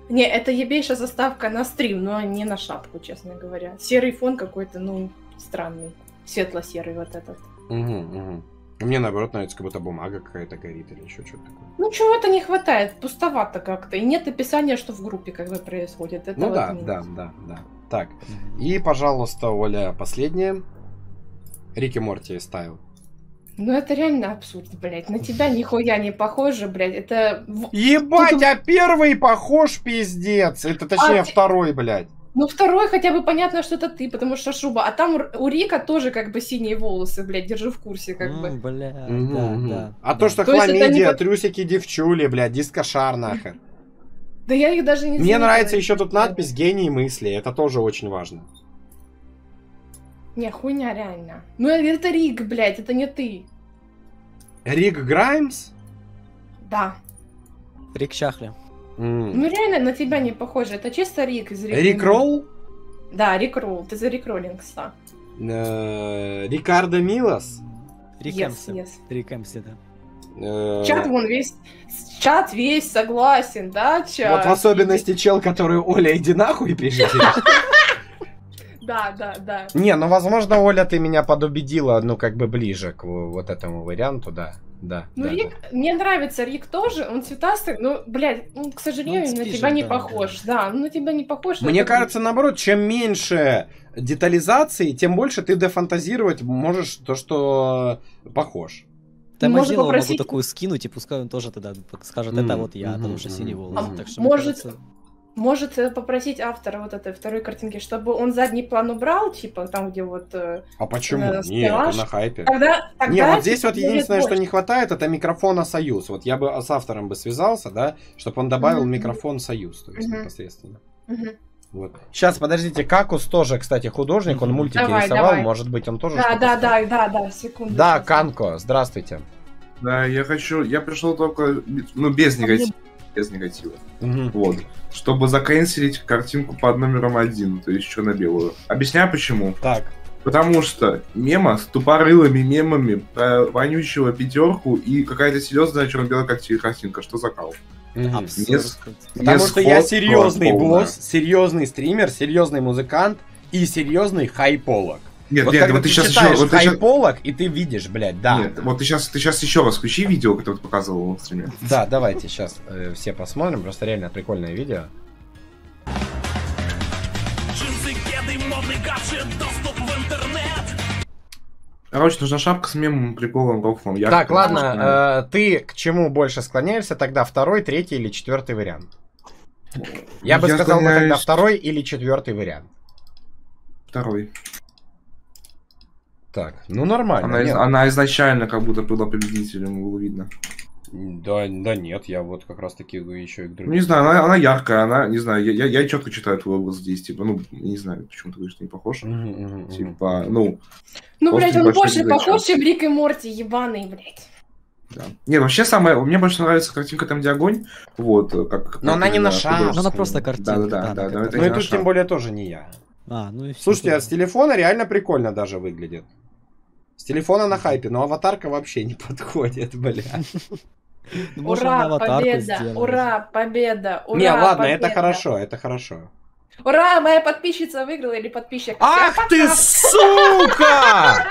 Не, это ебейшая заставка на стрим, но не на шапку, честно говоря. Серый фон какой-то, ну, странный. Светло-серый вот этот. Угу, угу. Мне наоборот нравится, как будто бумага какая-то горит или еще что-то такое. Ну, чего-то не хватает, пустовато как-то. И нет описания, что в группе как бы происходит. Это Ну вот да, минус. да, да, да. Так, и, пожалуйста, Оля, последняя. Рики Морти ставил. Ну, это реально абсурд, блядь. На тебя нихуя не похоже, блядь. Это... Ебать, Тут- а первый похож пиздец. Это точнее А, второй, блядь. Ну, второй хотя бы понятно, что это ты, потому что шуба. А там у- Рика тоже как бы синие волосы, блядь, держи в курсе, как бы. Бля, да, да. А да. то, что хламидия, трусики девчули, блядь, дискошар нахер. *laughs* Да я их даже не Мне нравится еще тут надпись «Гений мысли», это тоже очень важно. Не, хуйня реально. Ну это Рик, блядь, это не ты. Рик Граймс? Да. Рик Чахли. М. Ну реально на тебя не похоже. Это чисто Рик из Рик. Рик Ролл? Да, Рик Ролл. Ты за Рик Роллингса. Э, Рикардо Милос? Рик Yes, Эмси. yes. Рик Эмси, да. Э, Чат вон весь... Чат весь согласен, да, чат? Вот в особенности чел, который Оля, иди нахуй пишет. *laughs* Да, да, да. Не, ну возможно, Оля, ты меня подубедила, ну как бы ближе к вот этому варианту, да. Да. Ну, да, Рик, мне нравится Рик тоже, он цветастый, но, блядь, ну, к сожалению, Ну, на тебя не да, похож. Да, ну, на тебя не похож. Мне это- кажется, наоборот, чем меньше детализации, тем больше ты дефантазировать можешь то, что похож. Да Можно Мазилову могу попросить- такую скинуть, и пускай он тоже тогда скажет, это Мгм, вот я, потому что мгм, синие волосы. А Так что, мне может, кажется, Может э, попросить автора вот этой второй картинки, чтобы он задний план убрал, типа там, где вот... э, А почему? Э, Нет, на хайпе. Тогда, тогда Не, вот здесь вот единственное, что не хватает, это микрофона Союз. Вот я бы с автором бы связался, да, чтобы он добавил Мгм. микрофон Союз, то есть Мгм. непосредственно. Мгм. Вот. Сейчас, подождите, Какус тоже, кстати, художник, он мультики Давай, рисовал, давай. может быть, он тоже Да, что-то да, да, да, да, секунду. Да. Канко, здравствуйте. Да, я хочу, я пришел только, ну, без негатива, без негатива, Мгм. вот, чтобы заканцелить картинку под номером один, то есть черно-белую. Объясняю почему. Так, Потому что мема с тупорылыми мемами про вонючего пятерку и какая-то серьезная черно-белая карти- картинка, что за кал? Мгм. абсурд. Yes. Потому что я серьезный босс, серьезный стример, серьезный музыкант и серьезный хайполог. Нет, вот нет, вот ты, ты сейчас еще, вот ты хайполог, и ты видишь, блядь, да. Нет, вот ты сейчас, ты сейчас еще раз включи видео, которое ты показывал на стриме. Да, давайте сейчас все посмотрим, просто реально прикольное видео. В Короче, нужна шапка с мемом, приколом, рофлом. ярким. Так, ладно, э, ты к чему больше склоняешься тогда, второй, третий или четвертый вариант? Я бы Я сказал бы тогда склоняюсь- второй или четвертый вариант. Второй. Так, ну нормально. Она, из- она изначально как будто была победителем, было видно. Да, да нет, я вот как раз таки еще и к Ну, другим. не знаю, она, она яркая, она, не знаю, я, я, я четко читаю твой образ здесь, типа, ну, не знаю, почему ты говоришь, что не похож. Мгм. Типа, ну, Ну, блядь, он больше похож, чем Рик и Морти, ебаный, блядь. да. Не, вообще самое, мне больше нравится картинка там, где огонь, вот, как... Но она не именно на шаг. художественная. Ну, она просто картинка, Да, да, да, да, да, как-то- это Ну не и на тут шаг. тем более тоже не я. А, ну и всё Слушайте, а тогда. с телефона реально прикольно даже выглядит. С телефона на хайпе, но аватарка вообще не подходит, *laughs* бля. Ура, победа, ура, победа, ура, Не, ладно, это хорошо, это хорошо. Ура, моя подписчица выиграла или подписчик. Ах ты, сука!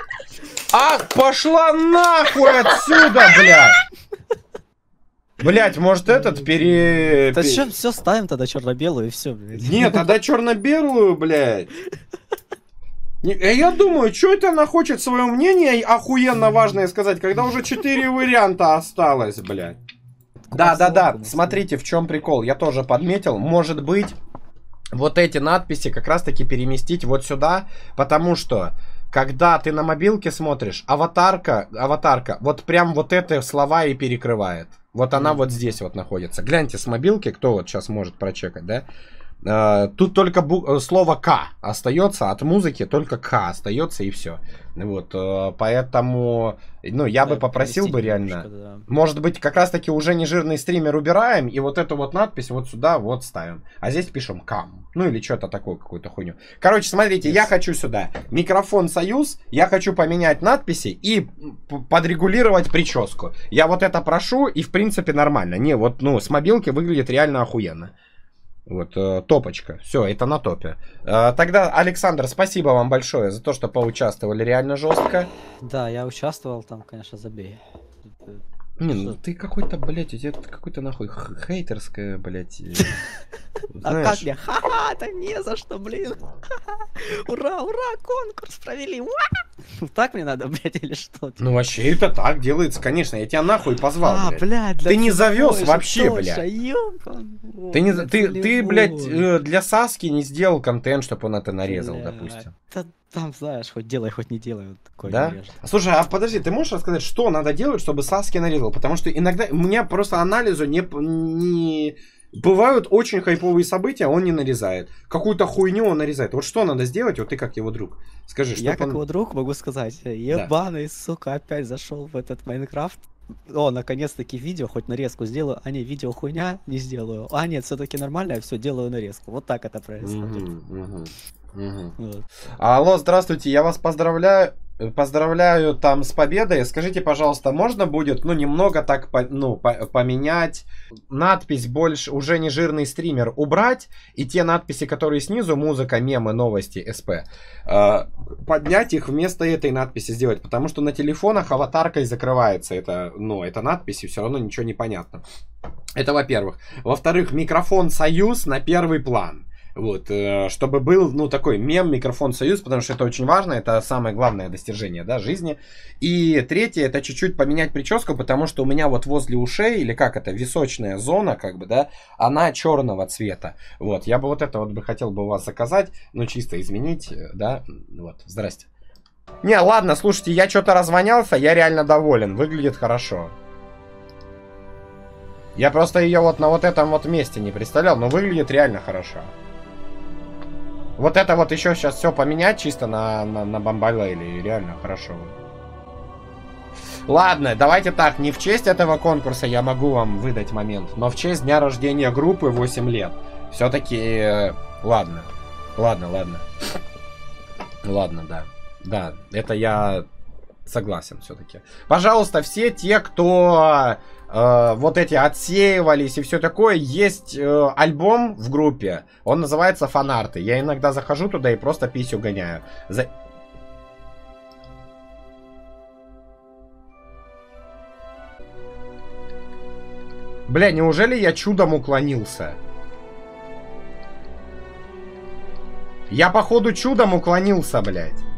Ах, пошла нахуй отсюда, блядь! Блять, может этот пере... Все, все ставим тогда черно-белую и все, блядь. Нет, тогда черно-белую, блядь. Э, Я думаю, что это она хочет свое мнение охуенно важное сказать, когда уже четыре варианта осталось, блядь. Да, да, да. Смотрите, в чем прикол. Я тоже подметил. Может быть, вот эти надписи как раз-таки переместить вот сюда, потому что когда ты на мобилке смотришь, аватарка, аватарка, вот прям вот это слова и перекрывает. Вот она вот здесь вот находится. Гляньте с мобилки, кто вот сейчас может прочекать, да? Э, Тут только э, слово К остается, от музыки только К остается и все. Вот, э, поэтому, ну, я бы Да, попросил бы реально. да. Может быть, как раз таки уже не жирный стример убираем, и вот эту вот надпись вот сюда вот ставим. А здесь пишем кам. Ну или что-то такое, какую-то хуйню. Короче, смотрите, я хочу сюда микрофон Союз, я хочу поменять надписи и подрегулировать прическу. Я вот это прошу, и в принципе нормально. Не, вот, ну, с мобилки выглядит реально охуенно. Вот, э, топочка. Все, это на топе. Э, тогда, Александр, спасибо вам большое за то, что поучаствовали реально жестко. Да, я участвовал там, конечно, забей. Не, ну ты какой-то, блядь, у тебя какой-то нахуй хейтерская, блядь. э, *laughs* А как мне? Ха-ха, да не за что, блин. *laughs* Ура, ура, конкурс провели. уа! Так мне надо, *laughs* блядь, или что? Ну вообще это так делается, конечно, я тебя нахуй позвал, а, блядь. Ты не завез вообще, блядь. Ты, не, ты, ты, блядь, э, для Саски не сделал контент, чтобы он это нарезал, допустим. Да, там, знаешь, хоть делай, хоть не делай, вот такой Да? нарежет. Слушай, а подожди, ты можешь рассказать, что надо делать, чтобы Саски нарезал? Потому что иногда у меня просто анализу не, не Бывают очень хайповые события, он не нарезает. Какую-то хуйню он нарезает. Вот что надо сделать, вот ты как его друг? Скажи, что Я как он... его друг могу сказать, ебаный, сука, опять зашел в этот Майнкрафт. О, наконец-таки видео, хоть нарезку сделаю. А не, видео хуйня, не сделаю. А нет, все-таки нормально, я все делаю нарезку. Вот так это происходит. Мгм, мгм. Вот. Алло, здравствуйте, я вас поздравляю. Поздравляю там с победой. Скажите, пожалуйста, можно будет, ну, немного так, по- ну, по- поменять надпись больше, уже не жирный стример, убрать, и те надписи, которые снизу, музыка, мемы, новости, СП, э, поднять их вместо этой надписи сделать, потому что на телефонах аватаркой закрывается это, ну, эта надпись, и все равно ничего не понятно. Это во-первых. Во-вторых, микрофон Союз на первый план. Вот, э, чтобы был, ну, такой мем, микрофон Союз, потому что это очень важно, это самое главное достижение, да, жизни. И третье, это чуть-чуть поменять прическу, потому что у меня вот возле ушей, или как это, височная зона, как бы, да, она черного цвета. Вот, я бы вот это вот бы хотел бы у вас заказать, ну, чисто изменить, э, да, вот, здрасте. Не, ладно, слушайте, я что-то развонялся, я реально доволен, выглядит хорошо. Я просто ее вот на вот этом вот месте не представлял, но выглядит реально хорошо. Вот это вот еще сейчас все поменять чисто на, на, на Бомбалейле, и реально хорошо. Ладно, давайте так, не в честь этого конкурса я могу вам выдать момент, но в честь дня рождения группы 8 лет. Все-таки, ладно, ладно, ладно. Ладно, да. Да, это я согласен все-таки. Пожалуйста, все те, кто э, вот эти отсеивались и все такое, есть э, альбом в группе, он называется Фанарты. Я иногда захожу туда и просто писю гоняю. За... Бля, неужели я чудом уклонился? Я походу чудом уклонился, блядь.